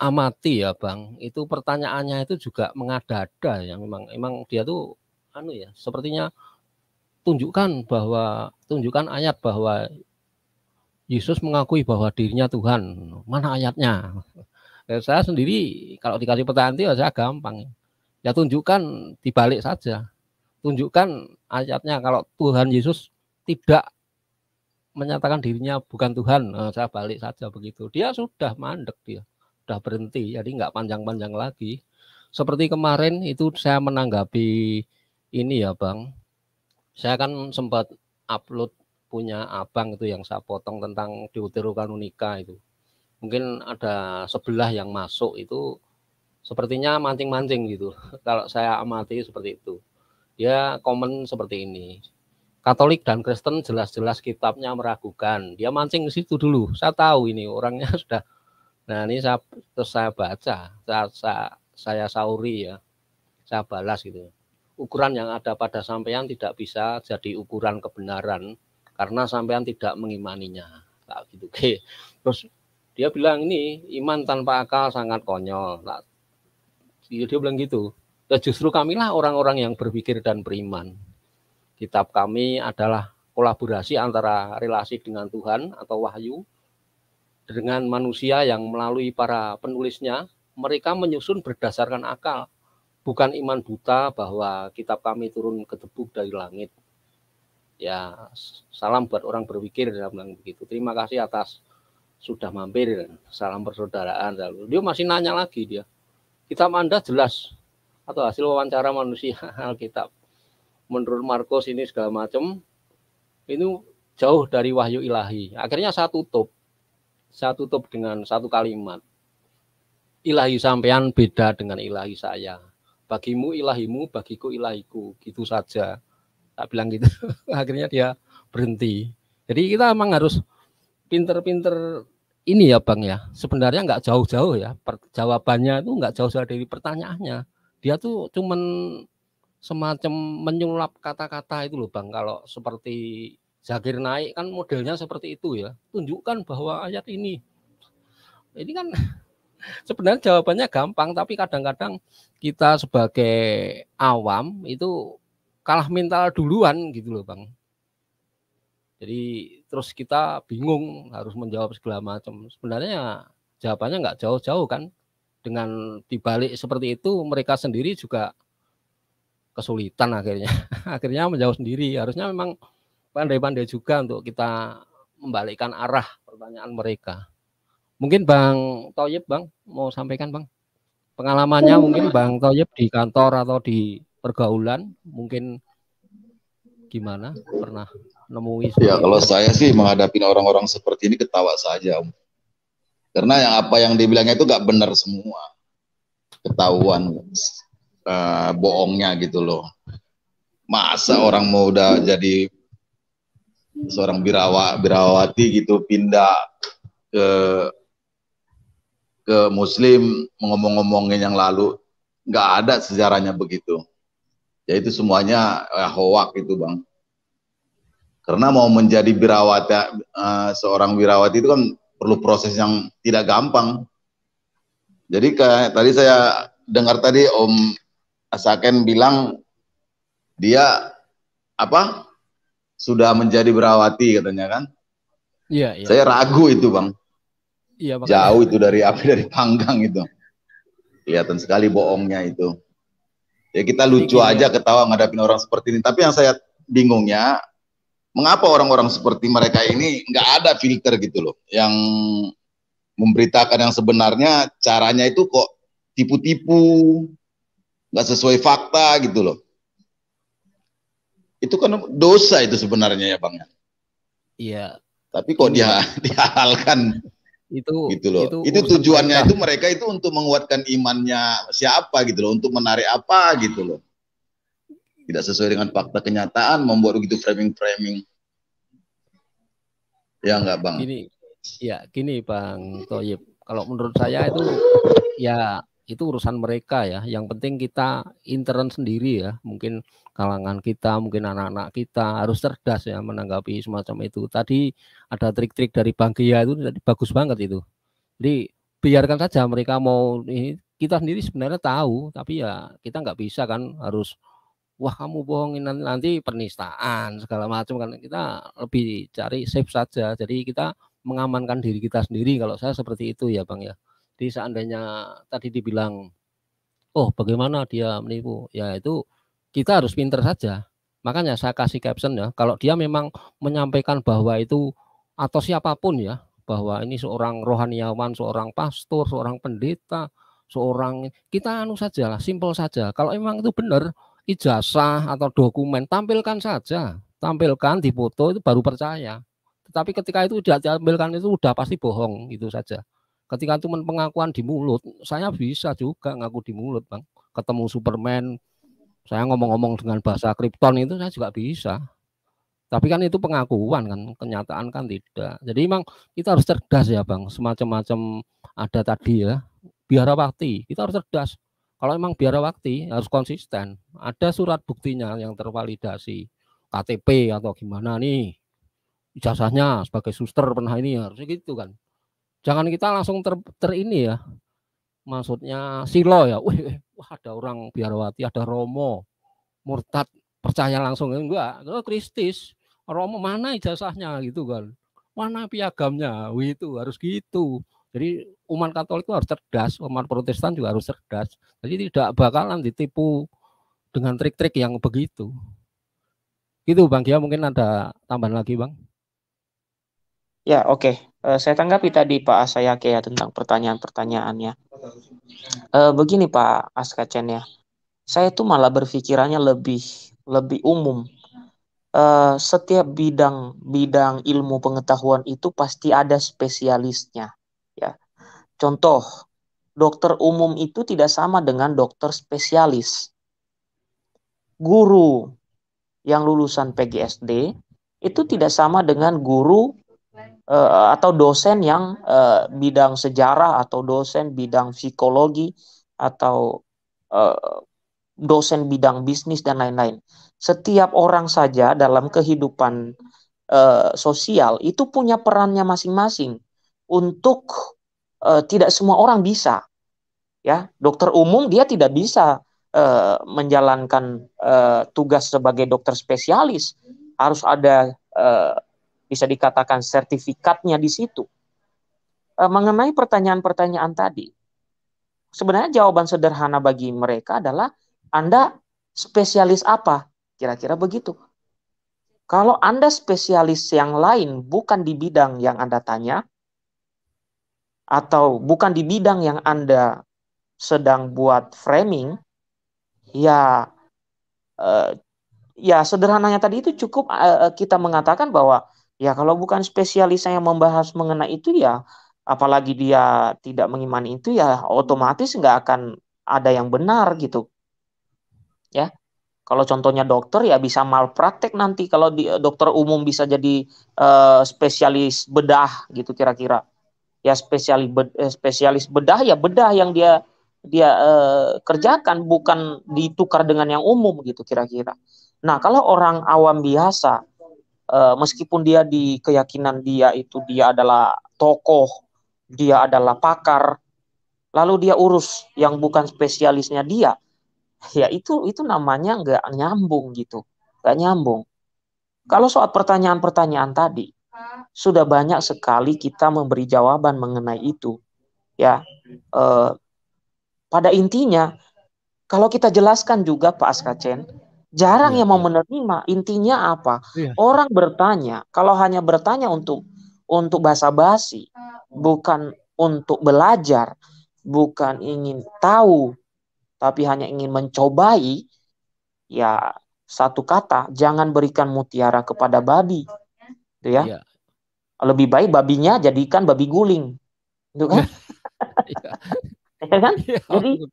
amati ya Bang itu pertanyaannya itu juga mengada-ada yang memang memang dia tuh anu ya sepertinya tunjukkan bahwa tunjukkan ayat bahwa Yesus mengakui bahwa dirinya Tuhan. Mana ayatnya? Saya sendiri kalau dikasih pertanyaan itu ya saya gampang. Ya tunjukkan dibalik saja. Tunjukkan ayatnya kalau Tuhan Yesus tidak menyatakan dirinya bukan Tuhan, nah, saya balik saja begitu. Dia sudah mandek dia, sudah berhenti, jadi nggak panjang-panjang lagi. Seperti kemarin itu saya menanggapi ini ya bang, saya kan sempat upload punya abang itu yang saya potong tentang Deuterokanonika itu. Mungkin ada sebelah yang masuk itu sepertinya mancing-mancing gitu. (laughs) Kalau saya amati seperti itu. Dia komen seperti ini. Katolik dan Kristen jelas-jelas kitabnya meragukan. Dia mancing ke situ dulu. Saya tahu ini orangnya (laughs) sudah. Nah ini saya terus saya baca, saya, saya, saya sauri ya, saya balas gitu. Ukuran yang ada pada sampean tidak bisa jadi ukuran kebenaran karena sampean tidak mengimaninya. Tak gitu. Oke. Terus dia bilang ini iman tanpa akal sangat konyol. Tak dia bilang gitu. Dan justru kamilah orang-orang yang berpikir dan beriman. Kitab kami adalah kolaborasi antara relasi dengan Tuhan atau wahyu dengan manusia yang melalui para penulisnya. Mereka menyusun berdasarkan akal bukan iman buta bahwa kitab kami turun ke tebuk dari langit. Ya salam buat orang berpikir dalam begitu. Terima kasih atas sudah mampir. Salam persaudaraan. Lalu dia masih nanya lagi dia kitab Anda jelas atau hasil wawancara manusia (laughs) Alkitab. Menurut Markus ini segala macam ini jauh dari wahyu ilahi. Akhirnya saya tutup. Saya tutup dengan satu kalimat. Ilahi sampean beda dengan ilahi saya. Bagimu ilahimu, bagiku ilahiku. Gitu saja. Tak bilang gitu. (laughs) Akhirnya dia berhenti. Jadi kita memang harus pinter-pinter ini ya Bang ya, sebenarnya nggak jauh-jauh ya. Jawabannya itu nggak jauh-jauh dari pertanyaannya. Dia tuh cuman semacam menyulap kata-kata itu loh Bang. Kalau seperti Zakir naik kan modelnya seperti itu ya. Tunjukkan bahwa ayat ini. Ini kan (laughs) sebenarnya jawabannya gampang, tapi kadang-kadang kita sebagai awam itu kalah mental duluan gitu loh Bang. Jadi terus kita bingung harus menjawab segala macam. Sebenarnya jawabannya nggak jauh-jauh kan. Dengan dibalik seperti itu mereka sendiri juga kesulitan akhirnya. (laughs) akhirnya menjawab sendiri. Harusnya memang pandai-pandai juga untuk kita membalikkan arah pertanyaan mereka. Mungkin Bang Toyib Bang mau sampaikan Bang. Pengalamannya mungkin Bang Toyib di kantor atau di pergaulan mungkin gimana pernah nemui ya kalau saya sih menghadapi orang-orang seperti ini ketawa saja om Karena yang apa yang dibilangnya itu gak benar semua. Ketahuan uh, bohongnya gitu loh. Masa orang mau udah jadi seorang birawa birawati gitu pindah ke ke muslim ngomong-ngomongin yang lalu nggak ada sejarahnya begitu. Ya itu semuanya eh, hoak itu bang. Karena mau menjadi birawati uh, seorang birawati itu kan perlu proses yang tidak gampang. Jadi kayak tadi saya dengar tadi Om Asaken bilang dia apa sudah menjadi berawati katanya kan? Iya. iya. Saya ragu itu bang. Iya. Jauh itu dari api dari panggang itu. Kelihatan sekali bohongnya itu. Ya kita lucu Ini aja ya. ketawa ngadapin orang seperti ini. Tapi yang saya bingungnya, mengapa orang-orang seperti mereka ini nggak ada filter gitu loh, yang memberitakan yang sebenarnya caranya itu kok tipu-tipu, nggak sesuai fakta gitu loh. Itu kan dosa itu sebenarnya ya Bang. Ya? Iya. Tapi kok dia (laughs) dihalalkan itu gitu loh. Itu, itu tujuannya mereka. itu mereka itu untuk menguatkan imannya siapa gitu loh, untuk menarik apa gitu loh. Tidak sesuai dengan fakta kenyataan membuat begitu framing-framing. Ya enggak, Bang? Gini. Ya, gini Bang Toyib. Kalau menurut saya itu ya itu urusan mereka ya. Yang penting kita intern sendiri ya. Mungkin kalangan kita, mungkin anak-anak kita harus cerdas ya menanggapi semacam itu. Tadi ada trik-trik dari Bang Gia itu bagus banget itu. Jadi biarkan saja mereka mau kita sendiri sebenarnya tahu, tapi ya kita nggak bisa kan harus wah kamu bohongin nanti, nanti penistaan segala macam kan kita lebih cari safe saja. Jadi kita mengamankan diri kita sendiri kalau saya seperti itu ya Bang ya. Jadi seandainya tadi dibilang, oh bagaimana dia menipu, ya itu kita harus pinter saja. Makanya saya kasih caption ya, kalau dia memang menyampaikan bahwa itu atau siapa pun ya, bahwa ini seorang rohaniawan, seorang pastor, seorang pendeta, seorang kita anu saja lah, simpel saja. Kalau memang itu benar, ijazah atau dokumen tampilkan saja, tampilkan di foto itu baru percaya. Tetapi ketika itu tidak tampilkan itu sudah pasti bohong itu saja. Ketika cuma pengakuan di mulut, saya bisa juga ngaku di mulut, Bang. Ketemu Superman, saya ngomong-ngomong dengan bahasa Krypton itu saya juga bisa. Tapi kan itu pengakuan kan, kenyataan kan tidak. Jadi memang kita harus cerdas ya, Bang. Semacam-macam ada tadi ya, biara waktu. Kita harus cerdas. Kalau memang biara waktu harus konsisten. Ada surat buktinya yang tervalidasi. KTP atau gimana nih. Ijazahnya sebagai suster pernah ini harusnya gitu kan jangan kita langsung ter, ter ini ya. Maksudnya silo ya. Wih, wah ada orang biarawati ada romo. Murtad percaya langsung. Enggak. Itu kristis. Romo mana ijazahnya? Gitu kan. Mana piagamnya? Wih, itu harus gitu. Jadi umat Katolik itu harus cerdas. Umat Protestan juga harus cerdas. Jadi tidak bakalan ditipu dengan trik-trik yang begitu. Gitu Bang. Gia mungkin ada tambahan lagi Bang. Ya, oke. Okay. Eh, saya tanggapi tadi Pak Asayake ya tentang pertanyaan-pertanyaannya. Uh, begini Pak Askacen ya, saya tuh malah berpikirannya lebih lebih umum. Uh, setiap bidang bidang ilmu pengetahuan itu pasti ada spesialisnya. Ya, contoh dokter umum itu tidak sama dengan dokter spesialis. Guru yang lulusan PGSD itu tidak sama dengan guru uh, atau dosen yang uh, bidang sejarah atau dosen bidang psikologi atau uh, dosen bidang bisnis dan lain-lain. Setiap orang saja dalam kehidupan uh, sosial itu punya perannya masing-masing untuk uh, tidak semua orang bisa. Ya, dokter umum dia tidak bisa uh, menjalankan uh, tugas sebagai dokter spesialis. Harus ada uh, bisa dikatakan sertifikatnya di situ. E, mengenai pertanyaan-pertanyaan tadi, sebenarnya jawaban sederhana bagi mereka adalah Anda spesialis apa? Kira-kira begitu. Kalau Anda spesialis yang lain bukan di bidang yang Anda tanya, atau bukan di bidang yang Anda sedang buat framing, ya uh, ya sederhananya tadi itu cukup uh, kita mengatakan bahwa Ya kalau bukan spesialis yang membahas mengenai itu ya apalagi dia tidak mengimani itu ya otomatis nggak akan ada yang benar gitu ya kalau contohnya dokter ya bisa malpraktek nanti kalau di, dokter umum bisa jadi uh, spesialis bedah gitu kira-kira ya spesialis eh, spesialis bedah ya bedah yang dia dia uh, kerjakan bukan ditukar dengan yang umum gitu kira-kira. Nah kalau orang awam biasa uh, meskipun dia di keyakinan dia itu dia adalah tokoh dia adalah pakar, lalu dia urus yang bukan spesialisnya dia, (laughs) ya itu itu namanya nggak nyambung gitu, nggak nyambung. Kalau soal pertanyaan-pertanyaan tadi, sudah banyak sekali kita memberi jawaban mengenai itu, ya. Eh, pada intinya, kalau kita jelaskan juga Pak Askacen, jarang ya, yang mau ya. menerima. Intinya apa? Ya. Orang bertanya, kalau hanya bertanya untuk untuk basa-basi, bukan untuk belajar, bukan ingin tahu, tapi hanya ingin mencobai, ya satu kata, jangan berikan mutiara kepada babi. Gitu ya. ya. Lebih baik babinya jadikan babi guling. Itu kan? (laughs) ya. (laughs) ya kan? Ya, Jadi (laughs)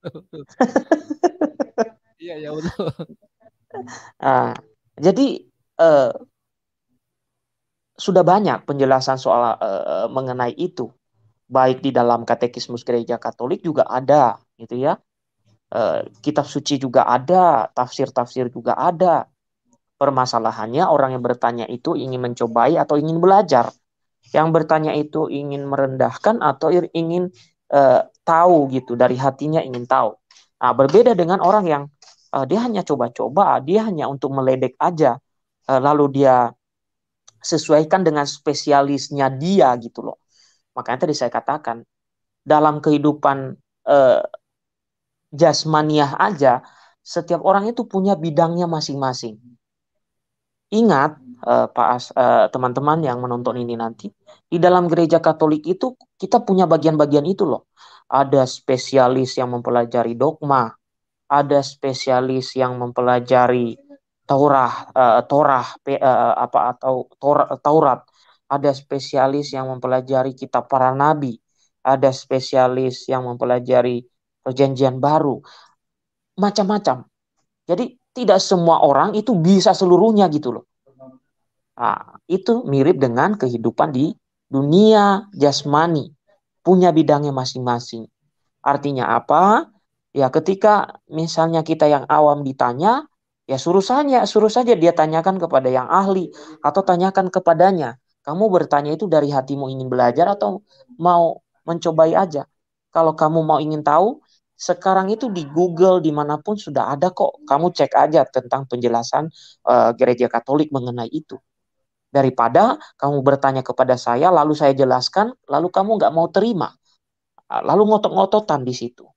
Iya, ya betul. Nah, jadi eh, sudah banyak penjelasan soal uh, mengenai itu. Baik di dalam katekismus gereja Katolik juga ada gitu ya. Uh, kitab suci juga ada tafsir-tafsir juga ada. Permasalahannya orang yang bertanya itu ingin mencobai atau ingin belajar. Yang bertanya itu ingin merendahkan atau ingin uh, tahu gitu dari hatinya ingin tahu. Nah berbeda dengan orang yang uh, dia hanya coba-coba dia hanya untuk meledek aja uh, lalu dia sesuaikan dengan spesialisnya dia gitu loh. Makanya tadi saya katakan dalam kehidupan eh, jasmaniah aja setiap orang itu punya bidangnya masing-masing. Ingat eh, Pak eh, teman-teman yang menonton ini nanti di dalam gereja Katolik itu kita punya bagian-bagian itu loh. Ada spesialis yang mempelajari dogma, ada spesialis yang mempelajari Taurah, uh, Torah, uh, apa atau Tor, Taurat. Ada spesialis yang mempelajari kitab para nabi, ada spesialis yang mempelajari perjanjian baru, macam-macam. Jadi tidak semua orang itu bisa seluruhnya gitu loh. Nah, itu mirip dengan kehidupan di dunia jasmani, punya bidangnya masing-masing. Artinya apa? Ya ketika misalnya kita yang awam ditanya, Ya suruh saja, suruh saja dia tanyakan kepada yang ahli atau tanyakan kepadanya. Kamu bertanya itu dari hatimu ingin belajar atau mau mencobai aja. Kalau kamu mau ingin tahu, sekarang itu di Google di mana pun sudah ada kok. Kamu cek aja tentang penjelasan uh, gereja Katolik mengenai itu. Daripada kamu bertanya kepada saya, lalu saya jelaskan, lalu kamu nggak mau terima, lalu ngotot-ngototan di situ.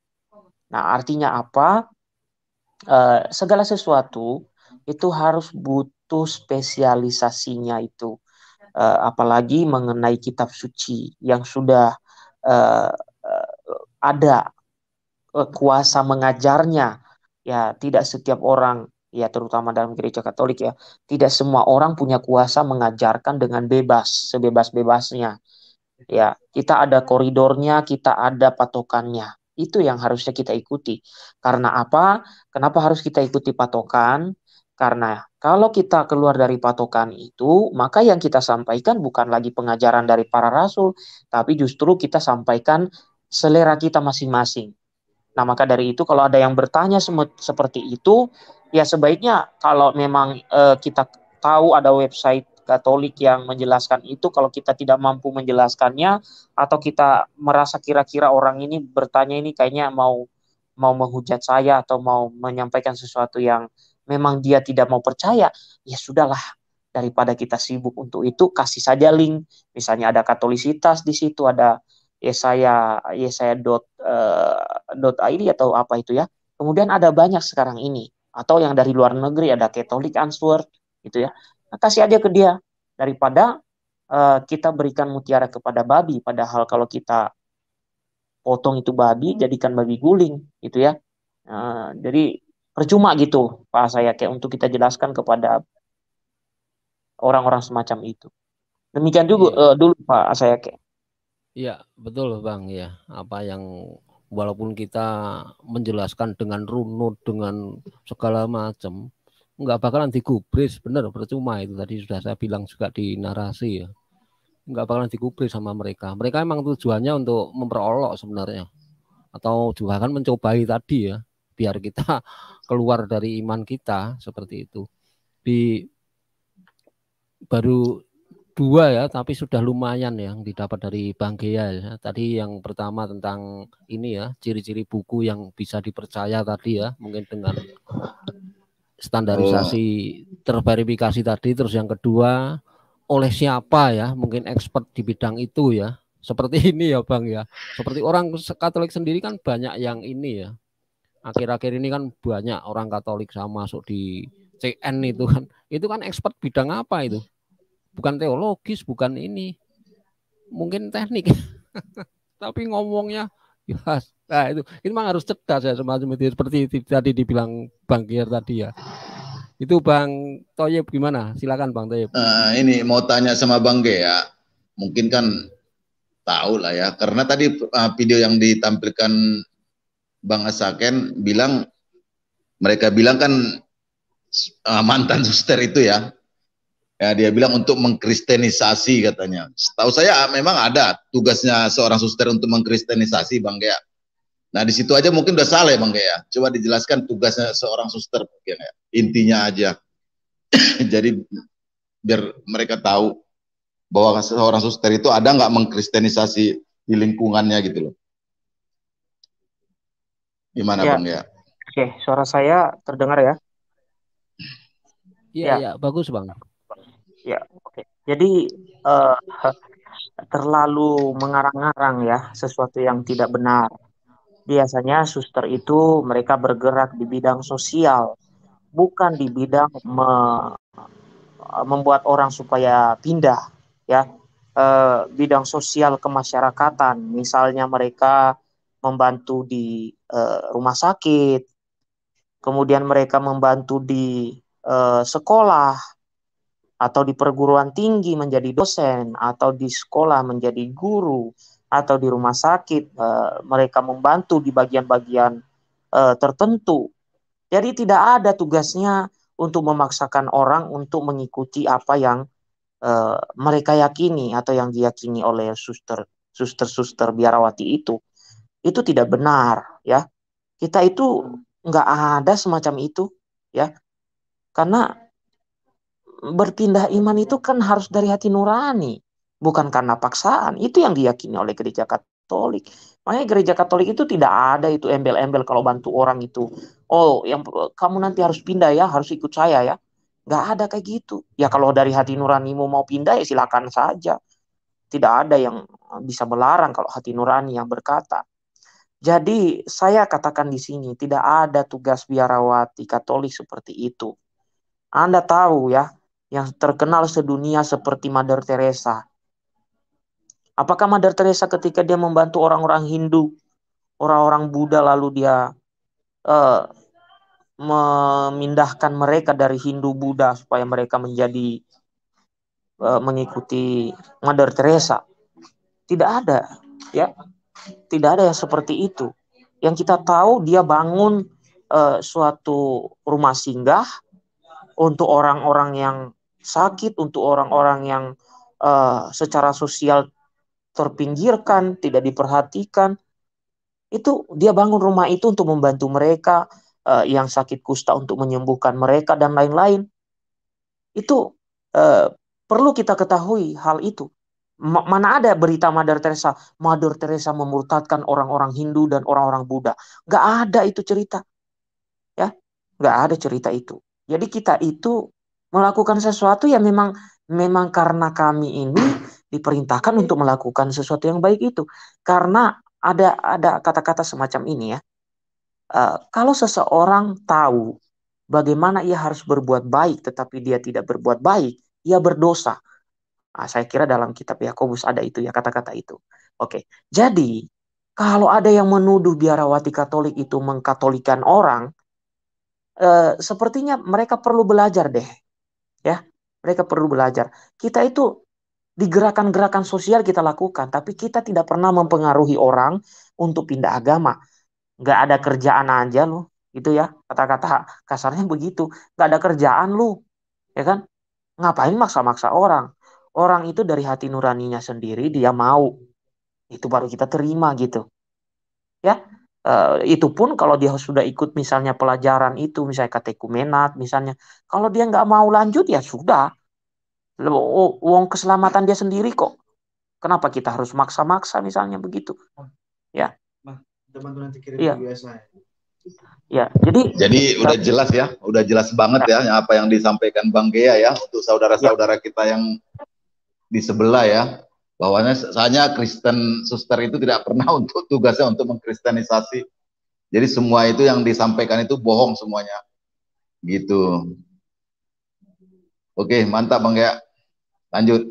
Nah, artinya apa? uh, segala sesuatu itu harus butuh spesialisasinya itu. Uh, apalagi mengenai kitab suci yang sudah uh, ada kuasa mengajarnya. Ya tidak setiap orang ya terutama dalam gereja Katolik ya tidak semua orang punya kuasa mengajarkan dengan bebas sebebas-bebasnya. Ya kita ada koridornya kita ada patokannya itu yang harusnya kita ikuti. Karena apa? Kenapa harus kita ikuti patokan? Karena kalau kita keluar dari patokan itu, maka yang kita sampaikan bukan lagi pengajaran dari para rasul, tapi justru kita sampaikan selera kita masing-masing. Nah, maka dari itu kalau ada yang bertanya seperti itu, ya sebaiknya kalau memang uh, kita tahu ada website Katolik yang menjelaskan itu kalau kita tidak mampu menjelaskannya atau kita merasa kira-kira orang ini bertanya ini kayaknya mau mau menghujat saya atau mau menyampaikan sesuatu yang memang dia tidak mau percaya ya sudahlah. Daripada kita sibuk untuk itu kasih saja link. Misalnya ada katolisitas di situ ada Yesaya Yesaya dot uh, dot ID atau apa itu ya. Kemudian ada banyak sekarang ini. Atau yang dari luar negeri ada Catholic Answer gitu ya kasih aja ke dia daripada uh, kita berikan mutiara kepada babi padahal kalau kita potong itu babi jadikan babi guling gitu ya uh, jadi percuma gitu Pak saya kayak untuk kita jelaskan kepada orang-orang semacam itu demikian juga. Iya. uh, dulu Pak saya kayak Iya, betul Bang ya. Apa yang walaupun kita menjelaskan dengan runut dengan segala macam nggak bakalan digubris. Bener percuma itu tadi sudah saya bilang juga di narasi ya. Nggak bakalan digubris sama mereka. Mereka emang tujuannya untuk memperolok sebenarnya. Atau juga kan mencobai tadi ya biar kita (laughs) keluar dari iman kita seperti itu. Di baru dua ya, tapi sudah lumayan yang didapat dari Bang Gea ya. Tadi yang pertama tentang ini ya, ciri-ciri buku yang bisa dipercaya tadi ya, mungkin dengan standarisasi oh. terverifikasi tadi. Terus yang kedua, oleh siapa ya, mungkin expert di bidang itu ya. Seperti (laughs) ini ya Bang ya. Seperti orang Katolik sendiri kan banyak yang ini ya. Akhir-akhir ini kan banyak orang Katolik sama masuk di CN itu kan. Itu kan expert bidang apa itu? bukan teologis, bukan ini. Mungkin teknik. (laughs) Tapi ngomongnya ya nah itu itu memang harus cerdas ya semacam itu seperti tadi dibilang Bang Kier tadi ya. Itu Bang Toyib gimana? Silakan Bang Toyib. Uh, ini mau tanya sama Bang Gea. Mungkin kan tahu lah ya karena tadi uh, video yang ditampilkan Bang Asaken bilang mereka bilang kan uh, mantan suster itu ya Ya, dia bilang untuk mengkristenisasi katanya. Tahu saya memang ada tugasnya seorang suster untuk mengkristenisasi, Bang Gea. Nah, di situ aja mungkin udah salah ya, Bang Gea. Coba dijelaskan tugasnya seorang suster mungkin ya. Intinya aja. (clears throat) Jadi biar mereka tahu bahwa seorang suster itu ada nggak mengkristenisasi di lingkungannya gitu loh. Gimana ya. Bang ya? Oke, suara saya terdengar ya? Iya, ya. ya, bagus Bang. Ya, oke. Jadi uh, terlalu mengarang-arang ya sesuatu yang tidak benar. Biasanya suster itu mereka bergerak di bidang sosial, bukan di bidang me, membuat orang supaya pindah ya. Uh, bidang sosial kemasyarakatan, misalnya mereka membantu di uh, rumah sakit, kemudian mereka membantu di uh, sekolah, atau di perguruan tinggi menjadi dosen atau di sekolah menjadi guru atau di rumah sakit uh, mereka membantu di bagian-bagian uh, tertentu. Jadi tidak ada tugasnya untuk memaksakan orang untuk mengikuti apa yang uh, mereka yakini atau yang diyakini oleh suster suster-suster biarawati itu. Itu tidak benar ya. Kita itu nggak ada semacam itu ya. Karena berpindah iman itu kan harus dari hati nurani, bukan karena paksaan. Itu yang diyakini oleh gereja Katolik. Makanya gereja Katolik itu tidak ada itu embel-embel kalau bantu orang itu. Oh, yang kamu nanti harus pindah ya, harus ikut saya ya. Gak ada kayak gitu. Ya kalau dari hati nuranimu mau pindah ya silakan saja. Tidak ada yang bisa melarang kalau hati nurani yang berkata. Jadi saya katakan di sini tidak ada tugas biarawati Katolik seperti itu. Anda tahu ya, yang terkenal sedunia seperti Mother Teresa. Apakah Mother Teresa ketika dia membantu orang-orang Hindu, orang-orang Buddha lalu dia uh, memindahkan mereka dari Hindu Buddha supaya mereka menjadi uh, mengikuti Mother Teresa? Tidak ada, ya. Tidak ada yang seperti itu. Yang kita tahu dia bangun uh, suatu rumah singgah untuk orang-orang yang sakit, untuk orang-orang yang uh, secara sosial terpinggirkan, tidak diperhatikan. Itu dia bangun rumah itu untuk membantu mereka uh, yang sakit kusta untuk menyembuhkan mereka dan lain-lain. Itu uh, perlu kita ketahui hal itu. mana ada berita Mother Teresa, Mother Teresa memurtadkan orang-orang Hindu dan orang-orang Buddha. Gak ada itu cerita. Ya, gak ada cerita itu. Jadi kita itu melakukan sesuatu ya memang memang karena kami ini diperintahkan untuk melakukan sesuatu yang baik itu. Karena ada ada kata-kata semacam ini ya. Uh, kalau seseorang tahu bagaimana ia harus berbuat baik tetapi dia tidak berbuat baik ia berdosa. Nah, saya kira dalam kitab Yakobus ada itu ya kata-kata itu. Oke jadi kalau ada yang menuduh biarawati Katolik itu mengkatolikan orang uh, sepertinya mereka perlu belajar deh ya. Mereka perlu belajar. Kita itu Di gerakan-gerakan sosial kita lakukan, tapi kita tidak pernah mempengaruhi orang untuk pindah agama. Nggak ada kerjaan aja loh, itu ya kata-kata kasarnya begitu. Nggak ada kerjaan lu, ya kan? Ngapain maksa-maksa orang? Orang itu dari hati nuraninya sendiri dia mau, itu baru kita terima gitu. Ya, Uh, itu pun kalau dia sudah ikut misalnya pelajaran itu misalnya katekumenat misalnya kalau dia nggak mau lanjut ya sudah uang keselamatan dia sendiri kok kenapa kita harus maksa-maksa misalnya begitu ya teman-teman iya. ya jadi jadi udah jelas ya udah jelas banget ya apa yang disampaikan Bang Gea ya untuk saudara-saudara ya. kita yang di sebelah ya bahwanya hanya Kristen suster itu tidak pernah (laughs) untuk tugasnya untuk mengkristenisasi. Jadi semua itu yang disampaikan itu bohong semuanya. Gitu. Oke, mantap Bang ya. Lanjut.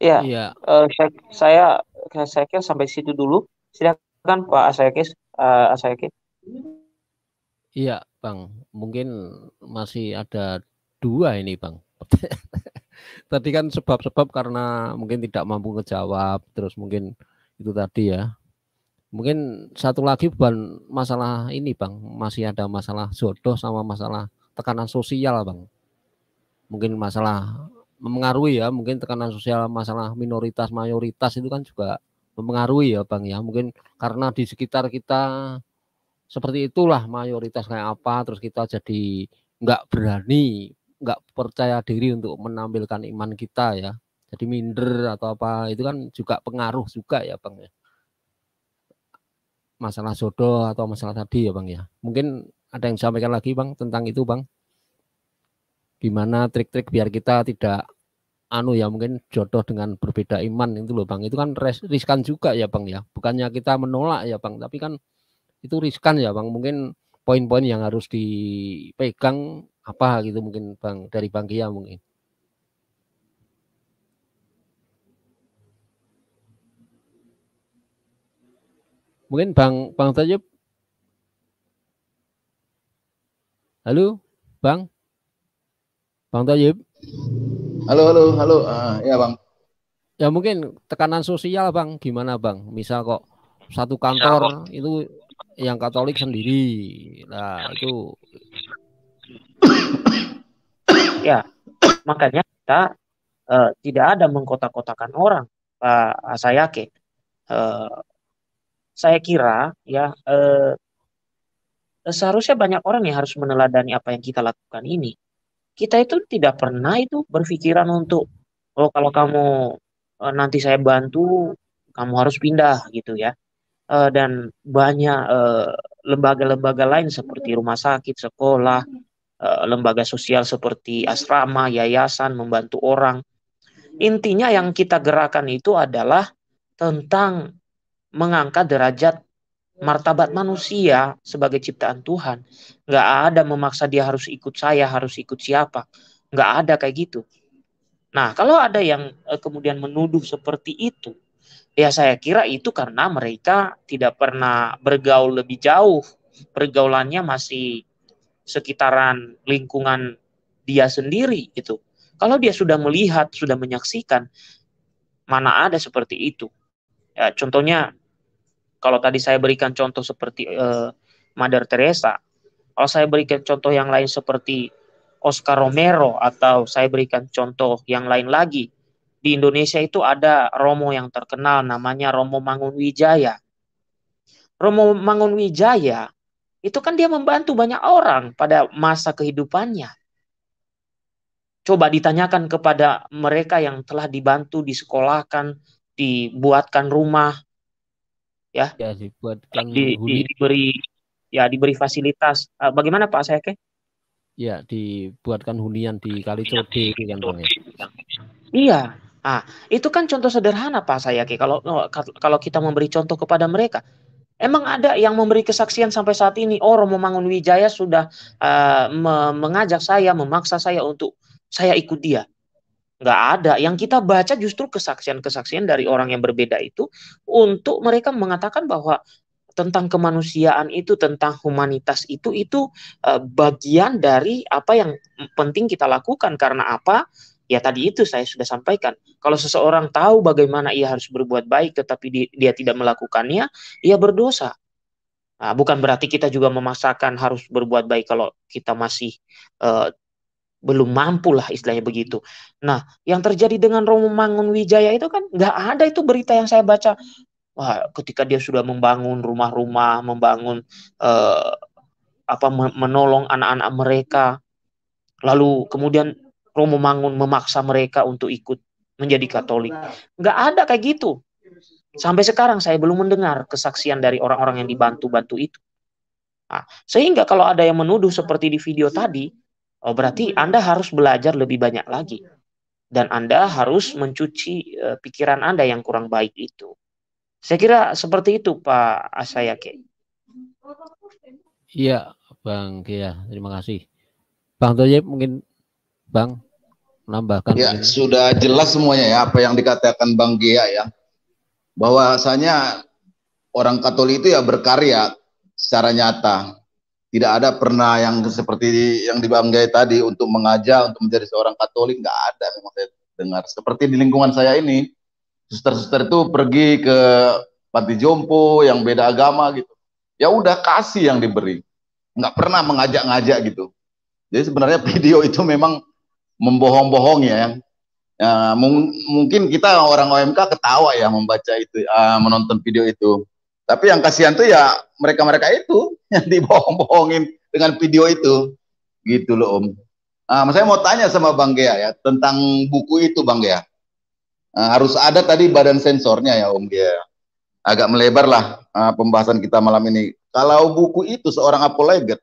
Ya, iya. Uh, saya saya kira sampai situ dulu. Silakan Pak Asayakis. Uh, Asayakis. Iya, Bang. Mungkin masih ada dua ini, Bang. (laughs) tadi kan sebab-sebab karena mungkin tidak mampu ngejawab terus mungkin itu tadi ya mungkin satu lagi bukan masalah ini bang masih ada masalah jodoh sama masalah tekanan sosial bang mungkin masalah mempengaruhi ya. Mungkin tekanan sosial masalah minoritas mayoritas itu kan juga mempengaruhi ya bang ya. Mungkin karena di sekitar kita seperti itulah mayoritas kayak apa terus kita jadi nggak berani nggak percaya diri untuk menampilkan iman kita ya. Jadi minder atau apa itu kan juga pengaruh juga ya bang ya. Masalah jodoh atau masalah tadi ya bang ya. Mungkin ada yang disampaikan lagi bang tentang itu bang gimana trik-trik biar kita tidak anu ya mungkin jodoh dengan berbeda iman itu loh bang itu kan riskan juga ya bang ya bukannya kita menolak ya bang tapi kan itu riskan ya bang mungkin poin-poin yang harus dipegang apa gitu mungkin Bang dari Bang Kia mungkin. Mungkin Bang Bang Tayyib. Halo, Bang. Bang Tayyib. Halo, halo, halo. Uh, ya, Bang. Ya mungkin tekanan sosial, Bang. Gimana, Bang? Misal kok satu kantor itu yang Katolik sendiri. Nah, itu (coughs) ya makanya kita uh, tidak ada mengkotak-kotakan orang Pak Asayake uh, saya kira ya uh, seharusnya banyak orang yang harus meneladani apa yang kita lakukan ini kita itu tidak pernah itu berpikiran untuk oh kalau kamu uh, nanti saya bantu kamu harus pindah gitu ya uh, dan banyak lembaga-lembaga uh, lain seperti rumah sakit sekolah Eh, lembaga sosial seperti asrama, yayasan, membantu orang. Intinya yang kita gerakan itu adalah tentang mengangkat derajat martabat manusia sebagai ciptaan Tuhan. Nggak ada memaksa dia harus ikut saya, harus ikut siapa. Nggak ada kayak gitu. Nah, kalau ada yang eh, kemudian menuduh seperti itu, ya saya kira itu karena mereka tidak pernah bergaul lebih jauh. Pergaulannya masih sekitaran lingkungan dia sendiri itu. Kalau dia sudah melihat, sudah menyaksikan, mana ada seperti itu. Ya, contohnya, kalau tadi saya berikan contoh seperti uh, Mother Teresa, kalau saya berikan contoh yang lain seperti Oscar Romero, atau saya berikan contoh yang lain lagi, di Indonesia itu ada Romo yang terkenal namanya Romo Mangunwijaya. Romo Mangunwijaya itu kan dia membantu banyak orang pada masa kehidupannya. Coba ditanyakan kepada mereka yang telah dibantu, disekolahkan, dibuatkan rumah, ya, ya dibuatkan di, di, diberi ya diberi fasilitas. Uh, bagaimana Pak Sayake? Ya, dibuatkan hunian di Kalicode kan Bang ya. Iya. Ah, itu kan contoh sederhana Pak Sayake. Kalau kalau kita memberi contoh kepada mereka, Emang ada yang memberi kesaksian sampai saat ini, oh Romo Mangun Wijaya sudah uh, me mengajak saya, memaksa saya untuk saya ikut dia. Nggak ada. Yang kita baca justru kesaksian-kesaksian dari orang yang berbeda itu untuk mereka mengatakan bahwa tentang kemanusiaan itu, tentang humanitas itu, itu uh, bagian dari apa yang penting kita lakukan. Karena apa? Ya tadi itu saya sudah sampaikan. Kalau seseorang tahu bagaimana ia harus berbuat baik tetapi di, dia tidak melakukannya, ia berdosa. Nah, bukan berarti kita juga memaksakan harus berbuat baik kalau kita masih uh, belum mampu lah istilahnya begitu. Nah, yang terjadi dengan Romo Mangun Wijaya itu kan nggak ada itu berita yang saya baca. Wah, ketika dia sudah membangun rumah-rumah, membangun uh, apa menolong anak-anak mereka, lalu kemudian Romo Mangun memaksa mereka untuk ikut menjadi Katolik. Nggak ada kayak gitu. Sampai sekarang saya belum mendengar kesaksian dari orang-orang yang dibantu-bantu itu. Nah, sehingga kalau ada yang menuduh seperti di video tadi, oh berarti Anda harus belajar lebih banyak lagi. Dan Anda harus mencuci uh, pikiran Anda yang kurang baik itu. Saya kira seperti itu Pak Asayake. Iya, Bang Kia, terima kasih. Bang Toyib mungkin Bang menambahkan. Ya, sudah jelas semuanya ya apa yang dikatakan Bang Gia ya. Bahwasanya orang Katolik itu ya berkarya secara nyata. Tidak ada pernah yang seperti yang di Bang Gia tadi untuk mengajak untuk menjadi seorang Katolik nggak ada memang saya dengar. Seperti di lingkungan saya ini, suster-suster itu pergi ke panti jompo yang beda agama gitu. Ya udah kasih yang diberi. Nggak pernah mengajak-ngajak gitu. Jadi sebenarnya (laughs) video itu memang membohong-bohong ya. ya mungkin kita orang OMK ketawa ya membaca itu, uh, menonton video itu. Tapi yang kasihan tuh ya mereka-mereka itu (laughs) yang dibohong-bohongin dengan video itu, gitu loh Om. Uh, saya mau tanya sama Bang Gea ya tentang buku itu Bang Gea. Uh, harus ada tadi badan sensornya ya Om Gea. Agak melebar lah uh, pembahasan kita malam ini. Kalau buku itu seorang apologet,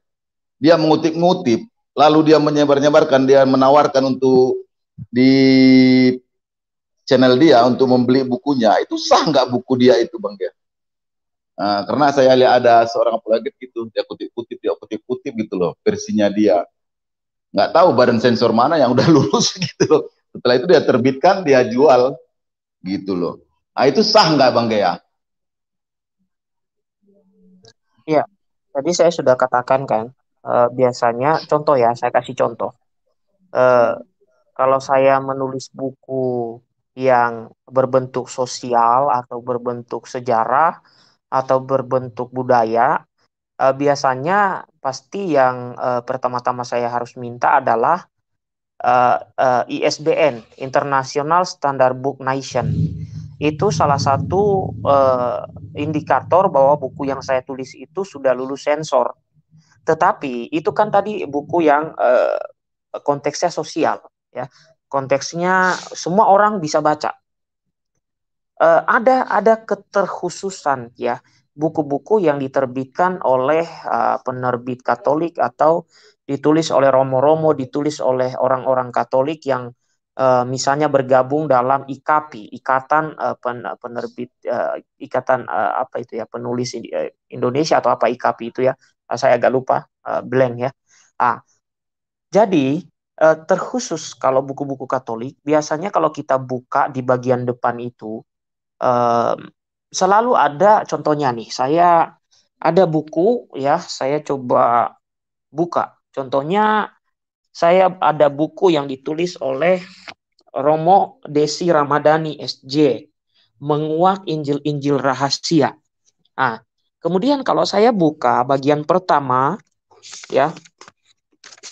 dia mengutip-ngutip lalu dia menyebar-nyebarkan, dia menawarkan untuk di channel dia untuk membeli bukunya, itu sah nggak buku dia itu bang dia? Nah, karena saya lihat ada seorang apologet gitu, dia kutip-kutip, dia kutip-kutip gitu loh, versinya dia. Nggak tahu badan sensor mana yang udah (laughs) lulus gitu loh. Setelah itu dia terbitkan, dia jual gitu loh. Nah itu sah nggak bang Gea? Iya, tadi saya sudah katakan kan, uh, biasanya contoh ya saya kasih contoh uh, kalau saya menulis buku yang berbentuk sosial atau berbentuk sejarah atau berbentuk budaya uh, biasanya pasti yang uh, pertama-tama saya harus minta adalah uh, uh, ISBN International Standard Book Nation itu salah satu uh, indikator bahwa buku yang saya tulis itu sudah lulus sensor tetapi itu kan tadi buku yang uh, konteksnya sosial, ya. Konteksnya semua orang bisa baca. Uh, ada ada keterkhususan ya buku-buku yang diterbitkan oleh uh, penerbit Katolik atau ditulis oleh romo-romo, ditulis oleh orang-orang Katolik yang uh, misalnya bergabung dalam IKAPI, Ikatan uh, pen, Penerbit uh, Ikatan uh, apa itu ya penulis Indonesia atau apa IKAPI itu ya Ah, saya agak lupa uh, blank ya. Ah, jadi uh, terkhusus kalau buku-buku Katolik biasanya kalau kita buka di bagian depan itu uh, selalu ada contohnya nih. Saya ada buku ya, saya coba buka. Contohnya saya ada buku yang ditulis oleh Romo Desi Ramadhani SJ menguak Injil-Injil rahasia. Ah, Kemudian kalau saya buka bagian pertama ya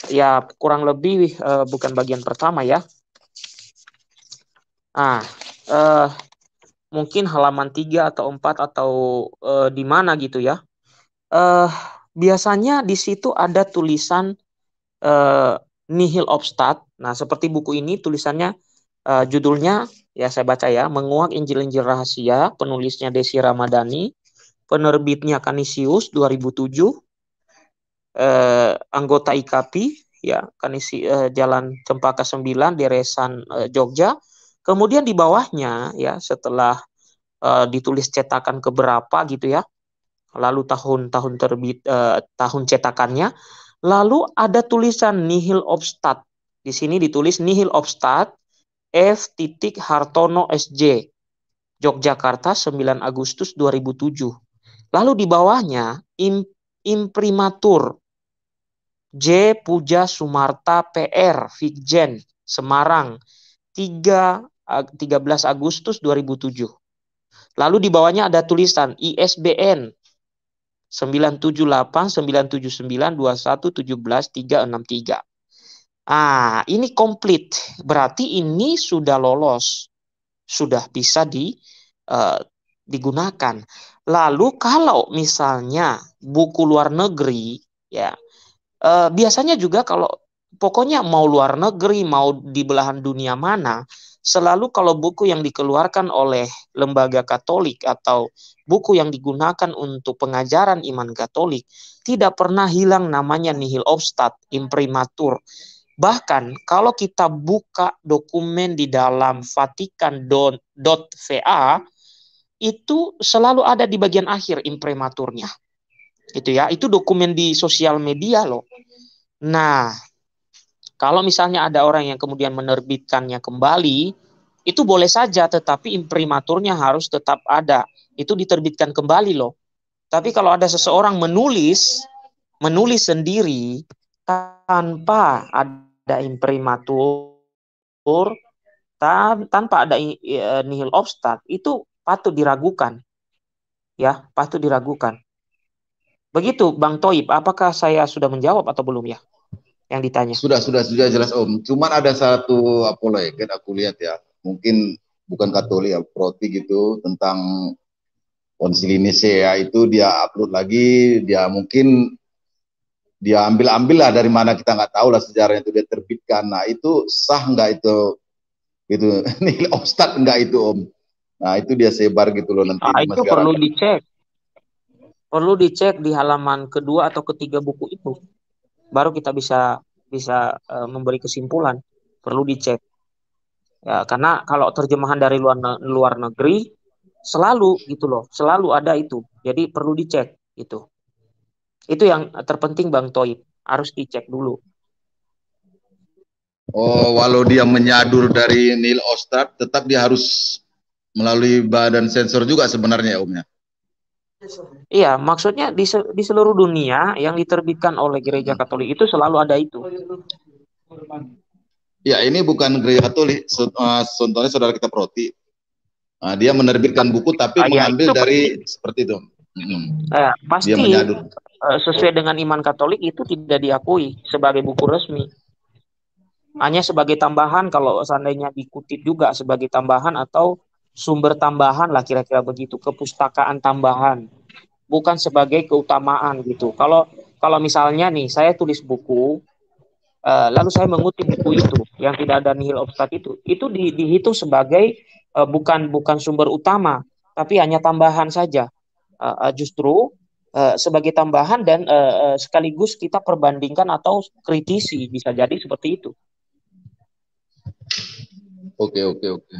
ya kurang lebih uh, bukan bagian pertama ya. Nah, uh, mungkin halaman 3 atau 4 atau uh, di mana gitu ya. Uh, biasanya di situ ada tulisan uh, nihil obstat. Nah, seperti buku ini tulisannya uh, judulnya ya saya baca ya, menguak Injil-Injil rahasia, penulisnya Desi Ramadhani, penerbitnya Kanisius 2007 eh, anggota IKAPI ya Kanisi eh, Jalan Cempaka 9 Deresan eh, Jogja kemudian di bawahnya ya setelah eh, ditulis cetakan keberapa gitu ya lalu tahun-tahun terbit eh, tahun cetakannya lalu ada tulisan nihil obstat di sini ditulis nihil obstat F. titik Hartono SJ Yogyakarta 9 Agustus 2007 Lalu di bawahnya im, imprimatur J. Puja Sumarta PR Vigjen Semarang 3 13 Agustus 2007. Lalu di bawahnya ada tulisan ISBN 978 979 21 17 363. Ah, ini komplit. Berarti ini sudah lolos. Sudah bisa di uh, digunakan. Lalu kalau misalnya buku luar negeri ya uh, biasanya juga kalau pokoknya mau luar negeri mau di belahan dunia mana selalu kalau buku yang dikeluarkan oleh lembaga Katolik atau buku yang digunakan untuk pengajaran iman Katolik tidak pernah hilang namanya nihil obstat imprimatur Bahkan kalau kita buka dokumen di dalam vatikan.va itu selalu ada di bagian akhir imprimaturnya. Itu ya, itu dokumen di sosial media loh. Nah, kalau misalnya ada orang yang kemudian menerbitkannya kembali, itu boleh saja tetapi imprimaturnya harus tetap ada. Itu diterbitkan kembali loh. Tapi kalau ada seseorang menulis menulis sendiri tanpa ada imprimatur tan tanpa ada uh, nihil obstat itu patut diragukan ya patut diragukan begitu bang Toib apakah saya sudah menjawab atau belum ya yang ditanya sudah sudah sudah jelas om cuman ada satu apa ya kan aku lihat ya mungkin bukan Katolik ya proti gitu tentang konsili ya itu dia upload lagi dia mungkin dia ambil-ambil lah dari mana kita nggak tahu lah sejarahnya itu dia terbitkan. Nah itu sah nggak itu (laughs) itu nilai obstat nggak itu om? Nah itu dia sebar gitu loh nanti. Nah, itu perlu dicek. Perlu dicek di halaman kedua atau ketiga buku itu. Baru kita bisa bisa uh, memberi kesimpulan. Perlu dicek. Ya, karena kalau terjemahan dari luar luar negeri selalu gitu loh, selalu ada itu. Jadi perlu dicek itu. Itu yang terpenting Bang Toib, harus dicek dulu. Oh, walau dia menyadur dari Nil Ostad, tetap dia harus melalui badan sensor juga sebenarnya ya Om ya? Iya, maksudnya di, di seluruh dunia yang diterbitkan oleh gereja Katolik itu selalu ada itu. Ya, ini bukan gereja Katolik, eh, contohnya saudara kita Proti. Nah, dia menerbitkan buku tapi ah, ya, mengambil dari penting. seperti itu. Hmm. Eh, pasti dia Eh, sesuai dengan iman Katolik itu tidak diakui sebagai buku resmi. Hanya sebagai tambahan kalau seandainya dikutip juga sebagai tambahan atau sumber tambahan lah kira-kira begitu, kepustakaan tambahan. Bukan sebagai keutamaan gitu. Kalau kalau misalnya nih saya tulis buku uh, lalu saya mengutip buku itu yang tidak ada nihil obstat itu, itu di, dihitung sebagai uh, bukan bukan sumber utama, tapi hanya tambahan saja. Uh, justru uh, sebagai tambahan dan uh, uh, sekaligus kita perbandingkan atau kritisi bisa jadi seperti itu. Oke oke oke.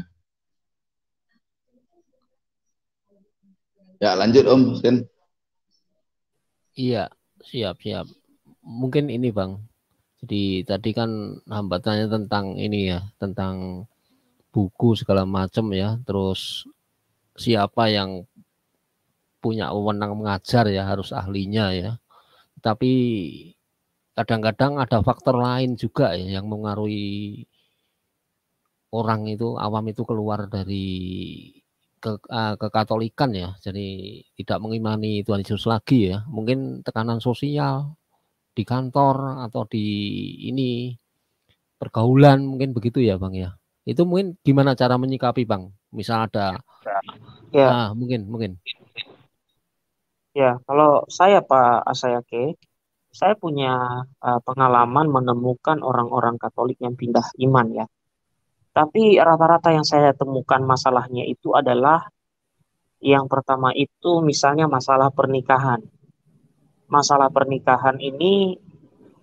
Ya lanjut Om Sen. Iya siap siap. Mungkin ini Bang. Jadi tadi kan hambatannya tentang ini ya tentang buku segala macam ya. Terus siapa yang punya wewenang mengajar ya harus ahlinya ya. Tapi kadang-kadang ada faktor lain juga ya yang mengaruhi orang itu awam itu keluar dari ke, uh, kekatolikan ya. Jadi tidak mengimani Tuhan Yesus lagi ya. Mungkin tekanan sosial di kantor atau di ini pergaulan mungkin begitu ya Bang ya. Itu mungkin gimana cara menyikapi Bang? Misal ada ya. ah, mungkin mungkin Ya, kalau saya Pak Asayake, saya punya uh, pengalaman menemukan orang-orang Katolik yang pindah iman ya. Tapi rata-rata yang saya temukan masalahnya itu adalah yang pertama itu misalnya masalah pernikahan. Masalah pernikahan ini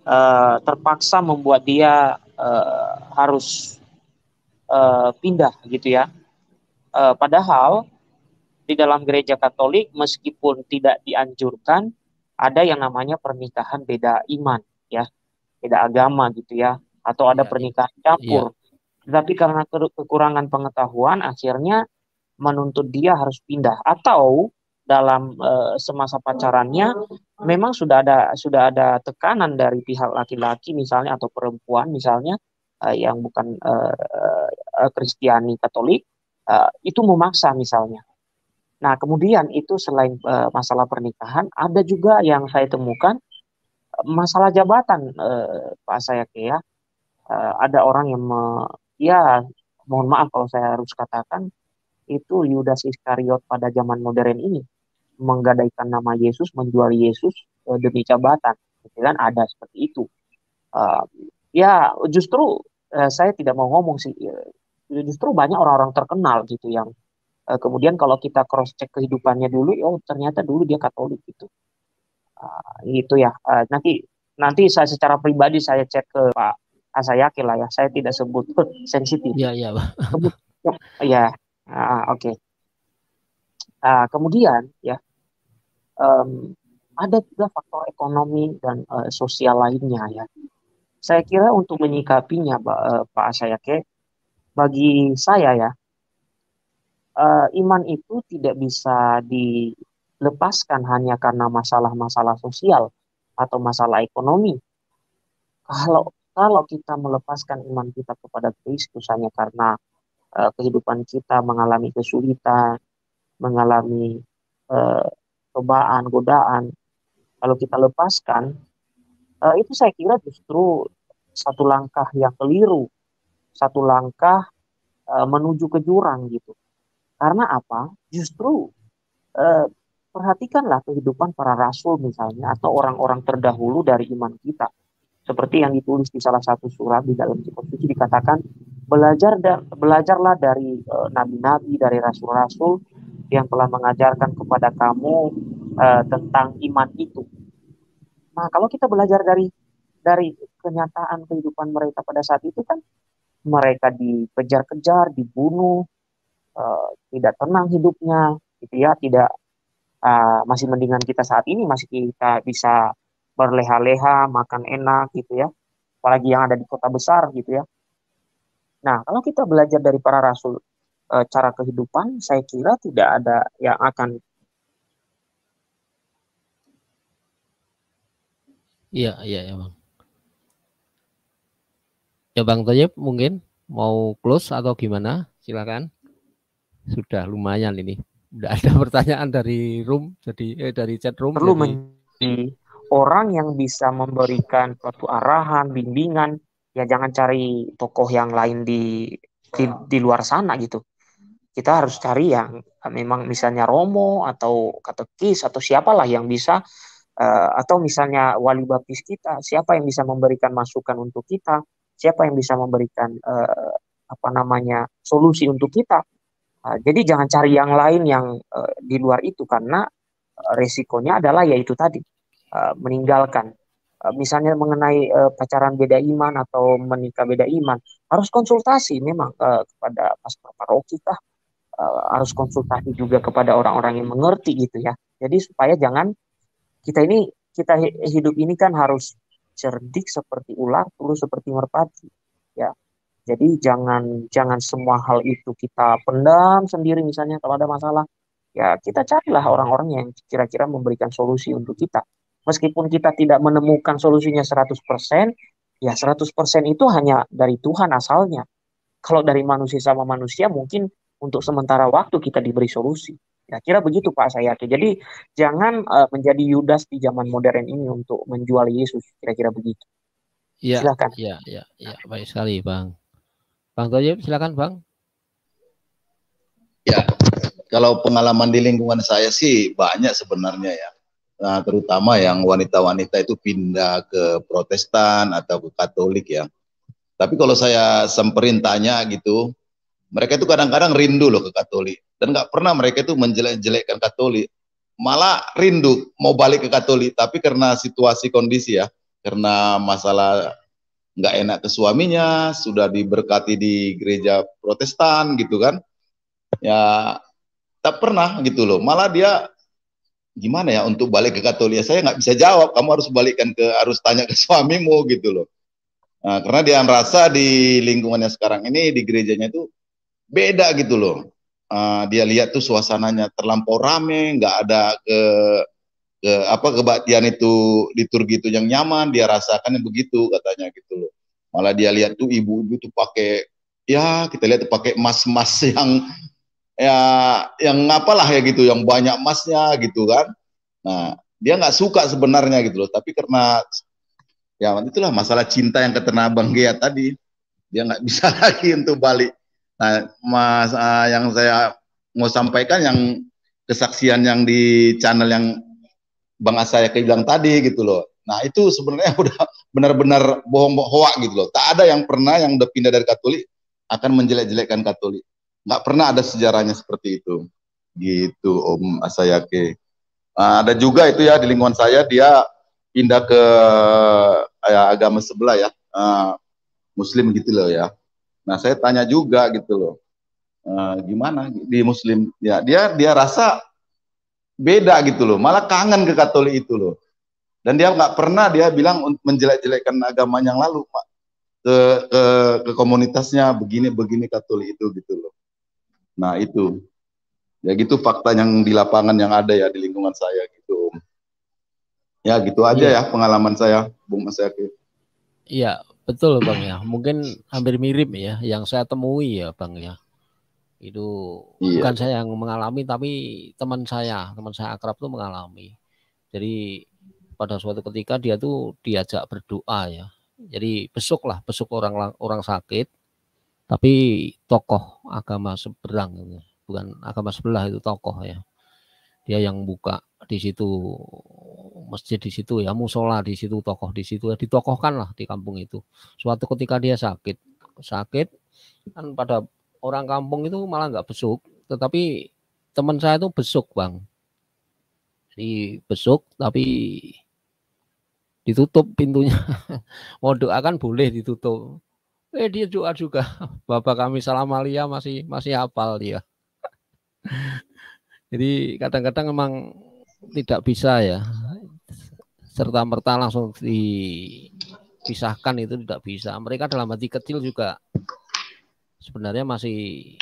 uh, terpaksa membuat dia uh, harus uh, pindah gitu ya. Uh, padahal di dalam gereja Katolik meskipun tidak dianjurkan ada yang namanya pernikahan beda iman ya beda agama gitu ya atau ada ya, pernikahan campur ya. Tapi karena kekurangan pengetahuan akhirnya menuntut dia harus pindah atau dalam e, semasa pacarannya memang sudah ada sudah ada tekanan dari pihak laki-laki misalnya atau perempuan misalnya uh, yang bukan uh, Kristiani Katolik uh, itu memaksa misalnya. Nah kemudian itu selain masalah pernikahan ada juga yang saya temukan masalah jabatan Pak Sayake ya. Ada orang yang me, ya mohon maaf kalau saya harus katakan itu Yudas Iskariot pada zaman modern ini menggadaikan nama Yesus, menjual Yesus uh, demi jabatan, gitu kan ada seperti itu. Uh, ya justru uh, saya tidak mau ngomong sih, justru banyak orang-orang terkenal gitu yang uh, kemudian kalau kita cross check kehidupannya dulu, oh ternyata dulu dia Katolik gitu. Uh, itu ya. Uh, nanti nanti saya secara pribadi saya cek ke Pak Asayaki lah ya. Saya tidak sebut sensitif. Iya iya. Ya. Uh, (laughs) Oke. Okay. Uh, kemudian ya um, ada juga faktor ekonomi dan uh, sosial lainnya ya. Saya kira untuk menyikapinya uh, Pak Asayake, bagi saya ya, uh, iman itu tidak bisa dilepaskan hanya karena masalah-masalah sosial atau masalah ekonomi. Kalau kalau kita melepaskan iman kita kepada Kristus hanya karena uh, kehidupan kita mengalami kesulitan, mengalami uh, cobaan, godaan, kalau kita lepaskan, uh, itu saya kira justru satu langkah yang keliru, satu langkah uh, menuju ke jurang gitu. Karena apa? Justru uh, perhatikanlah kehidupan para rasul misalnya atau orang-orang terdahulu dari iman kita. Seperti yang ditulis di salah satu surat di dalam kitab suci dikatakan belajar da belajarlah dari nabi-nabi, uh, dari rasul-rasul yang telah mengajarkan kepada kamu uh, tentang iman itu. Nah, kalau kita belajar dari dari kenyataan kehidupan mereka pada saat itu kan mereka dikejar-kejar, dibunuh, uh, tidak tenang hidupnya, gitu ya, tidak uh, masih mendingan kita saat ini masih kita bisa berleha-leha, makan enak gitu ya. Apalagi yang ada di kota besar gitu ya. Nah, kalau kita belajar dari para rasul e, cara kehidupan, saya kira tidak ada yang akan Iya, iya, ya, Bang. Ya, Bang Toyib mungkin mau close atau gimana? Silakan. Sudah lumayan ini. Tidak ada (laughs) pertanyaan dari room, jadi eh, dari chat room. Perlu jadi... orang yang bisa memberikan suatu arahan, bimbingan. Ya jangan cari tokoh yang lain di di, di luar sana gitu kita harus cari yang eh, memang misalnya Romo atau katekis atau siapalah yang bisa uh, atau misalnya wali baptis kita siapa yang bisa memberikan masukan untuk kita siapa yang bisa memberikan uh, apa namanya solusi untuk kita uh, jadi jangan cari yang lain yang uh, di luar itu karena resikonya adalah yaitu tadi uh, meninggalkan uh, misalnya mengenai uh, pacaran beda iman atau menikah beda iman harus konsultasi memang uh, kepada pastor paroki kah uh, harus konsultasi juga kepada orang-orang yang mengerti gitu ya. Jadi supaya jangan kita ini kita hidup ini kan harus cerdik seperti ular, tulus seperti merpati, ya. Jadi jangan jangan semua hal itu kita pendam sendiri misalnya kalau ada masalah. Ya, kita carilah orang-orang yang kira-kira memberikan solusi untuk kita. Meskipun kita tidak menemukan solusinya 100%, ya 100% itu hanya dari Tuhan asalnya. Kalau dari manusia sama manusia mungkin untuk sementara waktu kita diberi solusi. Ya, kira begitu Pak saya. Jadi jangan uh, menjadi Yudas di zaman modern ini untuk menjual Yesus. Kira-kira begitu. Iya. Silakan. Iya, iya, iya. Baik sekali, Bang. Bang Toyib, silakan, Bang. Ya, kalau pengalaman di lingkungan saya sih banyak sebenarnya ya. Nah, terutama yang wanita-wanita itu pindah ke Protestan atau ke Katolik ya. Tapi kalau saya semperin tanya gitu, mereka itu kadang-kadang rindu loh ke Katolik. Dan nggak pernah mereka itu menjelek-jelekkan Katolik. Malah rindu mau balik ke Katolik tapi karena situasi kondisi ya. Karena masalah nggak enak ke suaminya sudah diberkati di gereja Protestan gitu kan. Ya tak pernah gitu loh. Malah dia gimana ya untuk balik ke Katolik saya nggak bisa jawab kamu harus balikkan ke harus tanya ke (laughs) suamimu gitu loh nah, karena dia merasa di lingkungannya sekarang ini di gerejanya itu beda gitu loh. Uh, dia lihat tuh suasananya terlampau rame, nggak ada ke ke apa kebaktian itu liturgi itu yang nyaman, dia rasakan begitu katanya gitu loh. Malah dia lihat tuh ibu-ibu tuh pakai ya kita lihat tuh pakai emas-emas (laughs) yang ya yang apalah ya gitu, yang banyak emasnya gitu kan. Nah, dia nggak suka sebenarnya gitu loh, tapi karena ya itulah masalah cinta yang ketena Bang Gia tadi, dia nggak bisa (laughs) lagi untuk balik. Nah, mas uh, yang saya mau sampaikan yang kesaksian yang di channel yang Bang Asaya bilang tadi gitu loh. Nah itu sebenarnya (laughs) udah benar-benar bohong hoak gitu loh. Tak ada yang pernah yang udah pindah dari Katolik akan menjelek-jelekkan Katolik. Nggak pernah ada sejarahnya seperti itu. Gitu Om Asayake. Nah, ada juga itu ya di lingkungan saya dia pindah ke ya, agama sebelah ya. Uh, Muslim gitu loh ya. Nah saya tanya juga gitu loh uh, gimana di muslim ya dia dia rasa beda gitu loh malah kangen ke katolik itu loh dan dia nggak pernah dia bilang menjelek-jelekkan agama yang lalu pak ke, ke ke komunitasnya begini begini katolik itu gitu loh nah itu. Ya gitu fakta yang di lapangan yang ada ya di lingkungan saya gitu ya gitu aja ya, ya pengalaman saya bung mas Yaki. Iya betul bang ya. Mungkin hampir mirip ya yang saya temui ya bang ya. Itu iya. bukan saya yang mengalami tapi teman saya teman saya akrab tuh mengalami. Jadi pada suatu ketika dia tuh diajak berdoa ya. Jadi besok lah besok orang orang sakit tapi tokoh agama seberang bukan agama sebelah itu tokoh ya dia yang buka di situ masjid di situ ya musola di situ tokoh di situ ya ditokohkan lah di kampung itu suatu ketika dia sakit sakit kan pada orang kampung itu malah nggak besuk, tetapi teman saya itu besuk bang. Jadi besuk tapi ditutup pintunya. (laughs) Mau doa kan boleh ditutup. Eh dia doa juga. Bapak kami salam alia masih masih hafal dia. Jadi kadang-kadang memang tidak bisa ya serta merta langsung dipisahkan itu tidak bisa. Mereka dalam hati kecil juga sebenarnya masih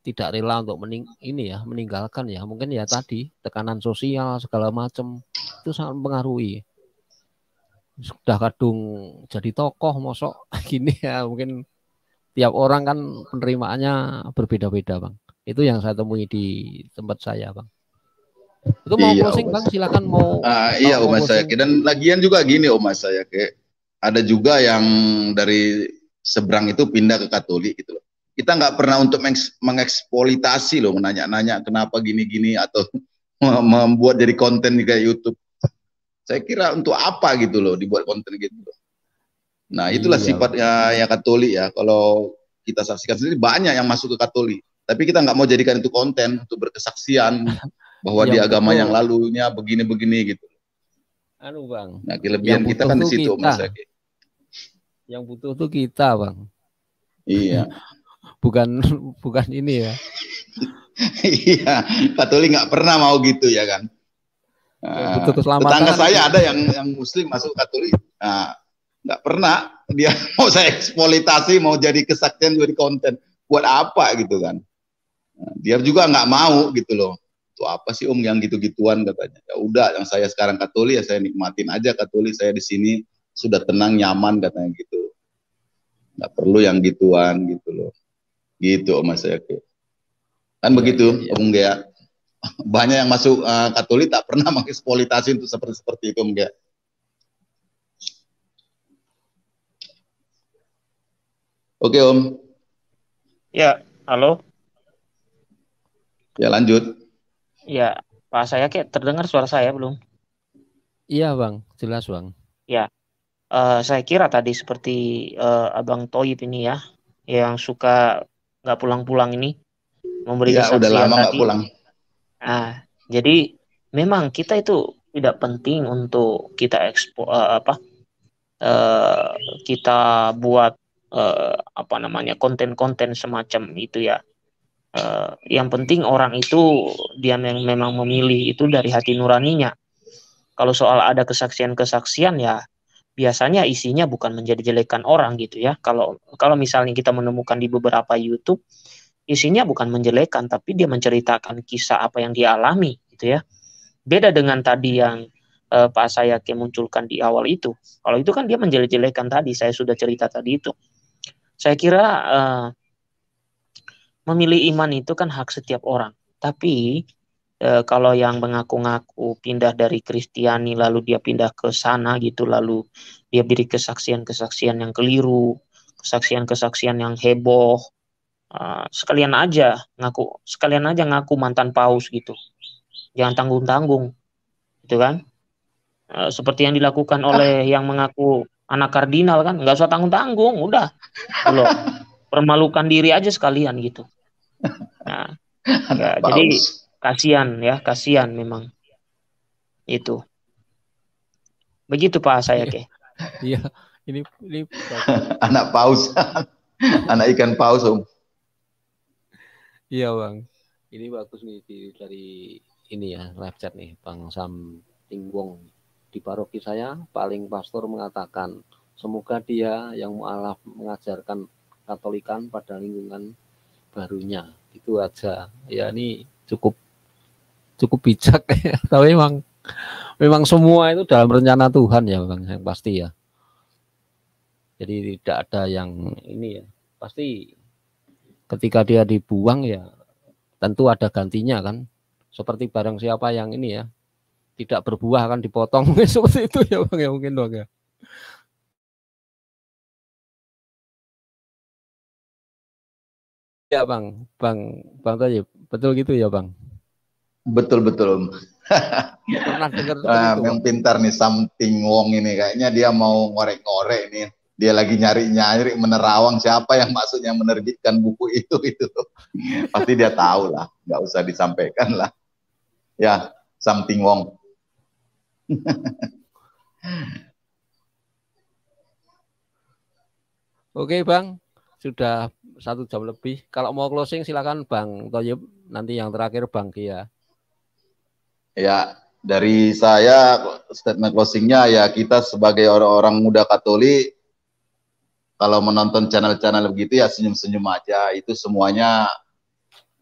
tidak rela untuk mening ini ya meninggalkan ya mungkin ya tadi tekanan sosial segala macam itu sangat mempengaruhi sudah kadung jadi tokoh mosok (laughs) gini ya mungkin tiap orang kan penerimaannya berbeda-beda bang. Itu yang saya temui di tempat saya bang. Itu mau iya, closing bang? Silakan mau uh, iya om saya dan lagian juga gini om saya kayak ada juga yang dari seberang itu pindah ke Katolik gitu loh. Kita nggak pernah untuk mengeksploitasi loh menanya-nanya kenapa gini-gini atau (laughs) membuat jadi konten kayak YouTube. Saya kira untuk apa gitu loh dibuat konten gitu. Nah itulah iya. sifatnya ya Katolik ya. Kalau kita saksikan sendiri banyak yang masuk ke Katolik, tapi kita nggak mau jadikan itu konten untuk berkesaksian (laughs) bahwa di agama betul. yang lalunya begini-begini gitu. Anu bang. Nah kelebihan kita kan di situ Mas Yang butuh tuh kita bang. Iya. (laughs) bukan (laughs) bukan ini ya. iya, Katolik nggak pernah mau gitu ya kan. Nah, tetangga saya ada yang yang Muslim masuk Katolik, nah, nggak pernah dia (laughs) mau saya eksploitasi, mau jadi kesaktian jadi konten, buat apa gitu kan? Nah, dia juga nggak mau gitu loh. Itu apa sih Om yang gitu-gituan katanya? Ya udah, yang saya sekarang Katolik ya saya nikmatin aja Katolik saya di sini sudah tenang nyaman katanya gitu. Nggak perlu yang gituan gitu loh. Gitu Mas Yaki. Kan ya, begitu, ya, Om Gea. Banyak yang masuk uh, Katolik tak pernah (laughs) mengeksploitasi untuk seperti seperti itu, Om Gea. Oke, Om. Ya, halo. Ya, lanjut. Ya, Pak saya kayak terdengar suara saya belum? Iya, Bang. Jelas, Bang. Ya. Uh, saya kira tadi seperti uh, Abang Toyib ini ya, yang suka nggak pulang-pulang ini memberi ya, udah lama nggak pulang. Nah, jadi memang kita itu tidak penting untuk kita ekspor uh, apa uh, kita buat uh, apa namanya konten-konten semacam itu ya. Uh, yang penting orang itu dia yang memang memilih itu dari hati nuraninya. Kalau soal ada kesaksian-kesaksian ya biasanya isinya bukan menjadi jelekan orang gitu ya. Kalau kalau misalnya kita menemukan di beberapa YouTube isinya bukan menjelekan tapi dia menceritakan kisah apa yang dialami gitu ya. Beda dengan tadi yang uh, Pak Sayake munculkan di awal itu. Kalau itu kan dia menjelek-jelekan tadi, saya sudah cerita tadi itu. Saya kira uh, memilih iman itu kan hak setiap orang. Tapi uh, kalau yang mengaku-ngaku pindah dari Kristiani lalu dia pindah ke sana gitu lalu dia beri kesaksian-kesaksian yang keliru, kesaksian-kesaksian yang heboh, uh, sekalian aja ngaku sekalian aja ngaku mantan paus gitu. Jangan tanggung-tanggung. Gitu kan? Eh, seperti yang dilakukan oleh yang mengaku anak kardinal kan nggak usah tanggung tanggung udah. Loh permalukan diri aja sekalian gitu. Nah (laughs) ya, jadi kasihan ya kasihan memang. Itu. Begitu pak saya ke iya ini ini (laughs) anak paus. (laughs) Anak ikan paus om iya bang. Ini bagus nih dari ini ya live chat nih bang Sam Tingwong di paroki saya paling pastor mengatakan semoga dia yang mualaf mengajarkan katolikan pada lingkungan barunya. Itu aja. Ya ini cukup cukup bijak (laughs) ya. Tapi memang memang semua itu dalam rencana Tuhan ya bang yang pasti ya. Jadi tidak ada yang ini ya. Pasti ketika dia dibuang ya tentu ada gantinya kan. Seperti barang siapa yang ini ya tidak berbuah akan dipotong. (laughs) Seperti itu ya bang ya mungkin dong ya. Ya bang bang bang tadi betul gitu ya bang? Betul betul. Pernah dengar (laughs) nah, yang pintar nih something Wong ini. Kayaknya dia mau ngorek-ngorek nih dia lagi nyari-nyari menerawang siapa yang maksudnya menerbitkan buku itu itu pasti dia tahu lah nggak usah disampaikan lah ya something Wong Oke Bang, sudah satu jam lebih. Kalau mau closing silakan Bang Toyib. Nanti yang terakhir Bang Kia. Ya, dari saya statement closingnya ya kita sebagai orang-orang muda Katolik kalau menonton channel-channel begitu ya senyum-senyum aja. Itu semuanya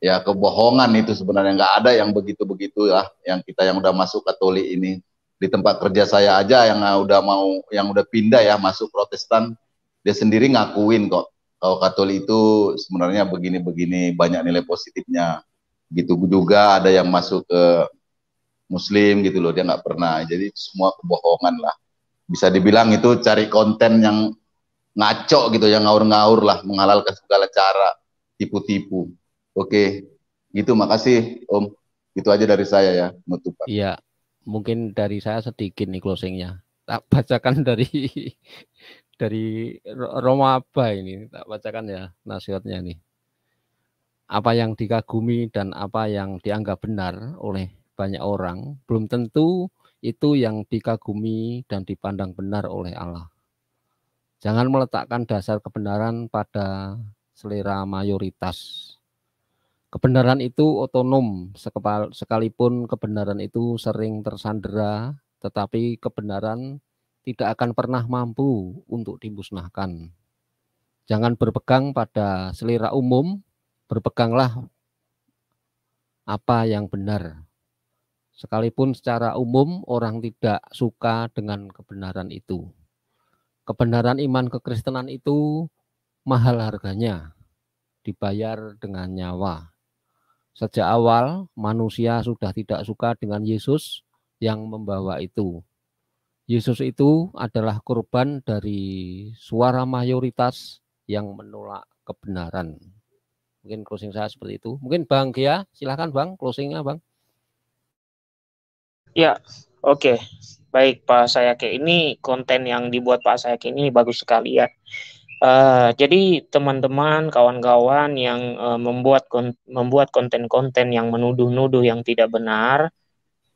ya kebohongan itu sebenarnya. Nggak ada yang begitu-begitu ya. Yang kita yang udah masuk Katolik ini. Di tempat kerja saya aja yang udah mau yang udah pindah ya masuk Protestan dia sendiri ngakuin kok. Kalau Katolik itu sebenarnya begini-begini banyak nilai positifnya. Gitu juga ada yang masuk ke Muslim gitu loh dia nggak pernah. Jadi semua kebohongan lah. Bisa dibilang itu cari konten yang ngaco gitu yang ngaur-ngaur lah menghalalkan segala cara tipu-tipu oke gitu makasih Om itu aja dari saya ya menutup iya mungkin dari saya sedikit nih closingnya. Tak bacakan dari dari Roma apa ini, tak bacakan ya nasihatnya nih. Apa yang dikagumi dan apa yang dianggap benar oleh banyak orang belum tentu itu yang dikagumi dan dipandang benar oleh Allah. Jangan meletakkan dasar kebenaran pada selera mayoritas Kebenaran itu otonom, sekalipun kebenaran itu sering tersandera, tetapi kebenaran tidak akan pernah mampu untuk dimusnahkan. Jangan berpegang pada selera umum, berpeganglah apa yang benar. Sekalipun secara umum orang tidak suka dengan kebenaran itu. Kebenaran iman kekristenan itu mahal harganya, dibayar dengan nyawa. Sejak awal manusia sudah tidak suka dengan Yesus yang membawa itu. Yesus itu adalah korban dari suara mayoritas yang menolak kebenaran. Mungkin closing saya seperti itu. Mungkin Bang Gia, silahkan Bang, closingnya Bang. Ya, oke. Baik Pak Sayake, ini konten yang dibuat Pak Sayake ini bagus sekali ya. Uh, jadi teman-teman, kawan-kawan yang uh, membuat kon membuat konten-konten yang menuduh-nuduh yang tidak benar,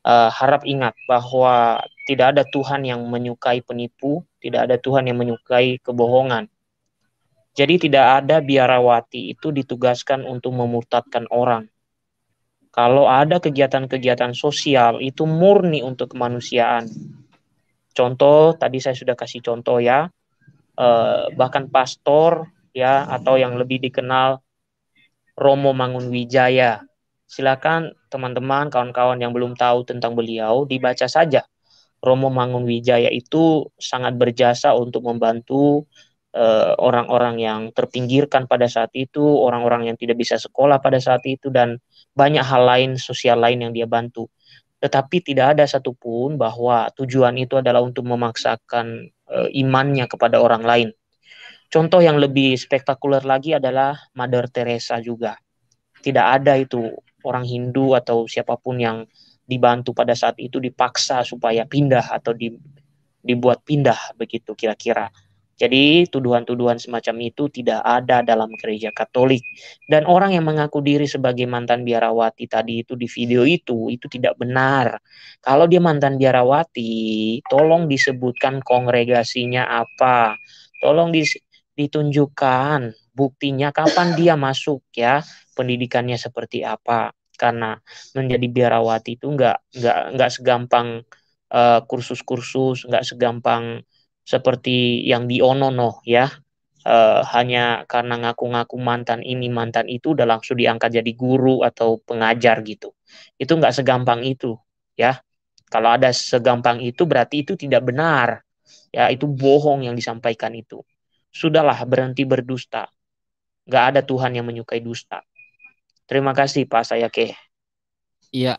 uh, harap ingat bahwa tidak ada Tuhan yang menyukai penipu, tidak ada Tuhan yang menyukai kebohongan. Jadi tidak ada biarawati itu ditugaskan untuk memurtadkan orang. Kalau ada kegiatan-kegiatan sosial itu murni untuk kemanusiaan. Contoh tadi saya sudah kasih contoh ya eh, bahkan pastor ya atau yang lebih dikenal Romo Mangunwijaya. Silakan teman-teman, kawan-kawan yang belum tahu tentang beliau dibaca saja Romo Mangunwijaya itu sangat berjasa untuk membantu eh, orang-orang yang terpinggirkan pada saat itu, orang-orang yang tidak bisa sekolah pada saat itu, dan banyak hal lain sosial lain yang dia bantu. Tetapi tidak ada satupun bahwa tujuan itu adalah untuk memaksakan uh, imannya kepada orang lain. Contoh yang lebih spektakuler lagi adalah Mother Teresa juga. Tidak ada itu orang Hindu atau siapa pun yang dibantu pada saat itu dipaksa supaya pindah atau di, dibuat pindah begitu kira-kira. Jadi tuduhan-tuduhan semacam itu tidak ada dalam gereja Katolik. Dan orang yang mengaku diri sebagai mantan biarawati tadi itu di video itu, itu tidak benar. Kalau dia mantan biarawati, tolong disebutkan kongregasinya apa. Tolong ditunjukkan buktinya kapan dia masuk ya, pendidikannya seperti apa karena menjadi biarawati itu nggak nggak nggak segampang uh, kursus-kursus nggak segampang seperti yang di Onono ya. Uh, hanya karena ngaku-ngaku mantan ini mantan itu udah langsung diangkat jadi guru atau pengajar gitu. Itu nggak segampang itu ya. Kalau ada segampang itu berarti itu tidak benar ya. Itu bohong yang disampaikan itu. Sudahlah berhenti berdusta. Nggak ada Tuhan yang menyukai dusta. Terima kasih Pak Sayake. Iya,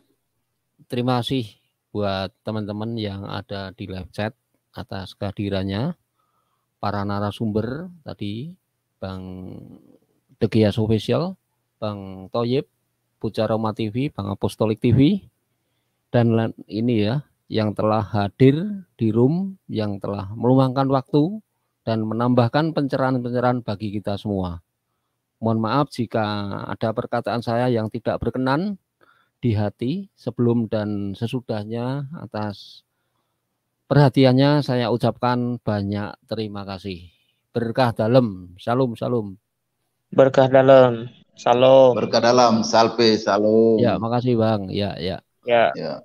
terima kasih buat teman-teman yang ada di live chat atas kehadirannya. Para narasumber tadi, Bang Degias Official, Bang Toyib, Puja Roma TV, Bang Apostolik TV, dan ini ya, yang telah hadir di room, yang telah meluangkan waktu, dan menambahkan pencerahan-pencerahan bagi kita semua. Mohon maaf jika ada perkataan saya yang tidak berkenan di hati sebelum dan sesudahnya atas perhatiannya saya ucapkan banyak terima kasih. Berkah dalam. Salam, salam. Berkah dalam. Salam. Berkah dalam. Salve, salam. Ya, makasih Bang. Ya, ya. Ya. ya.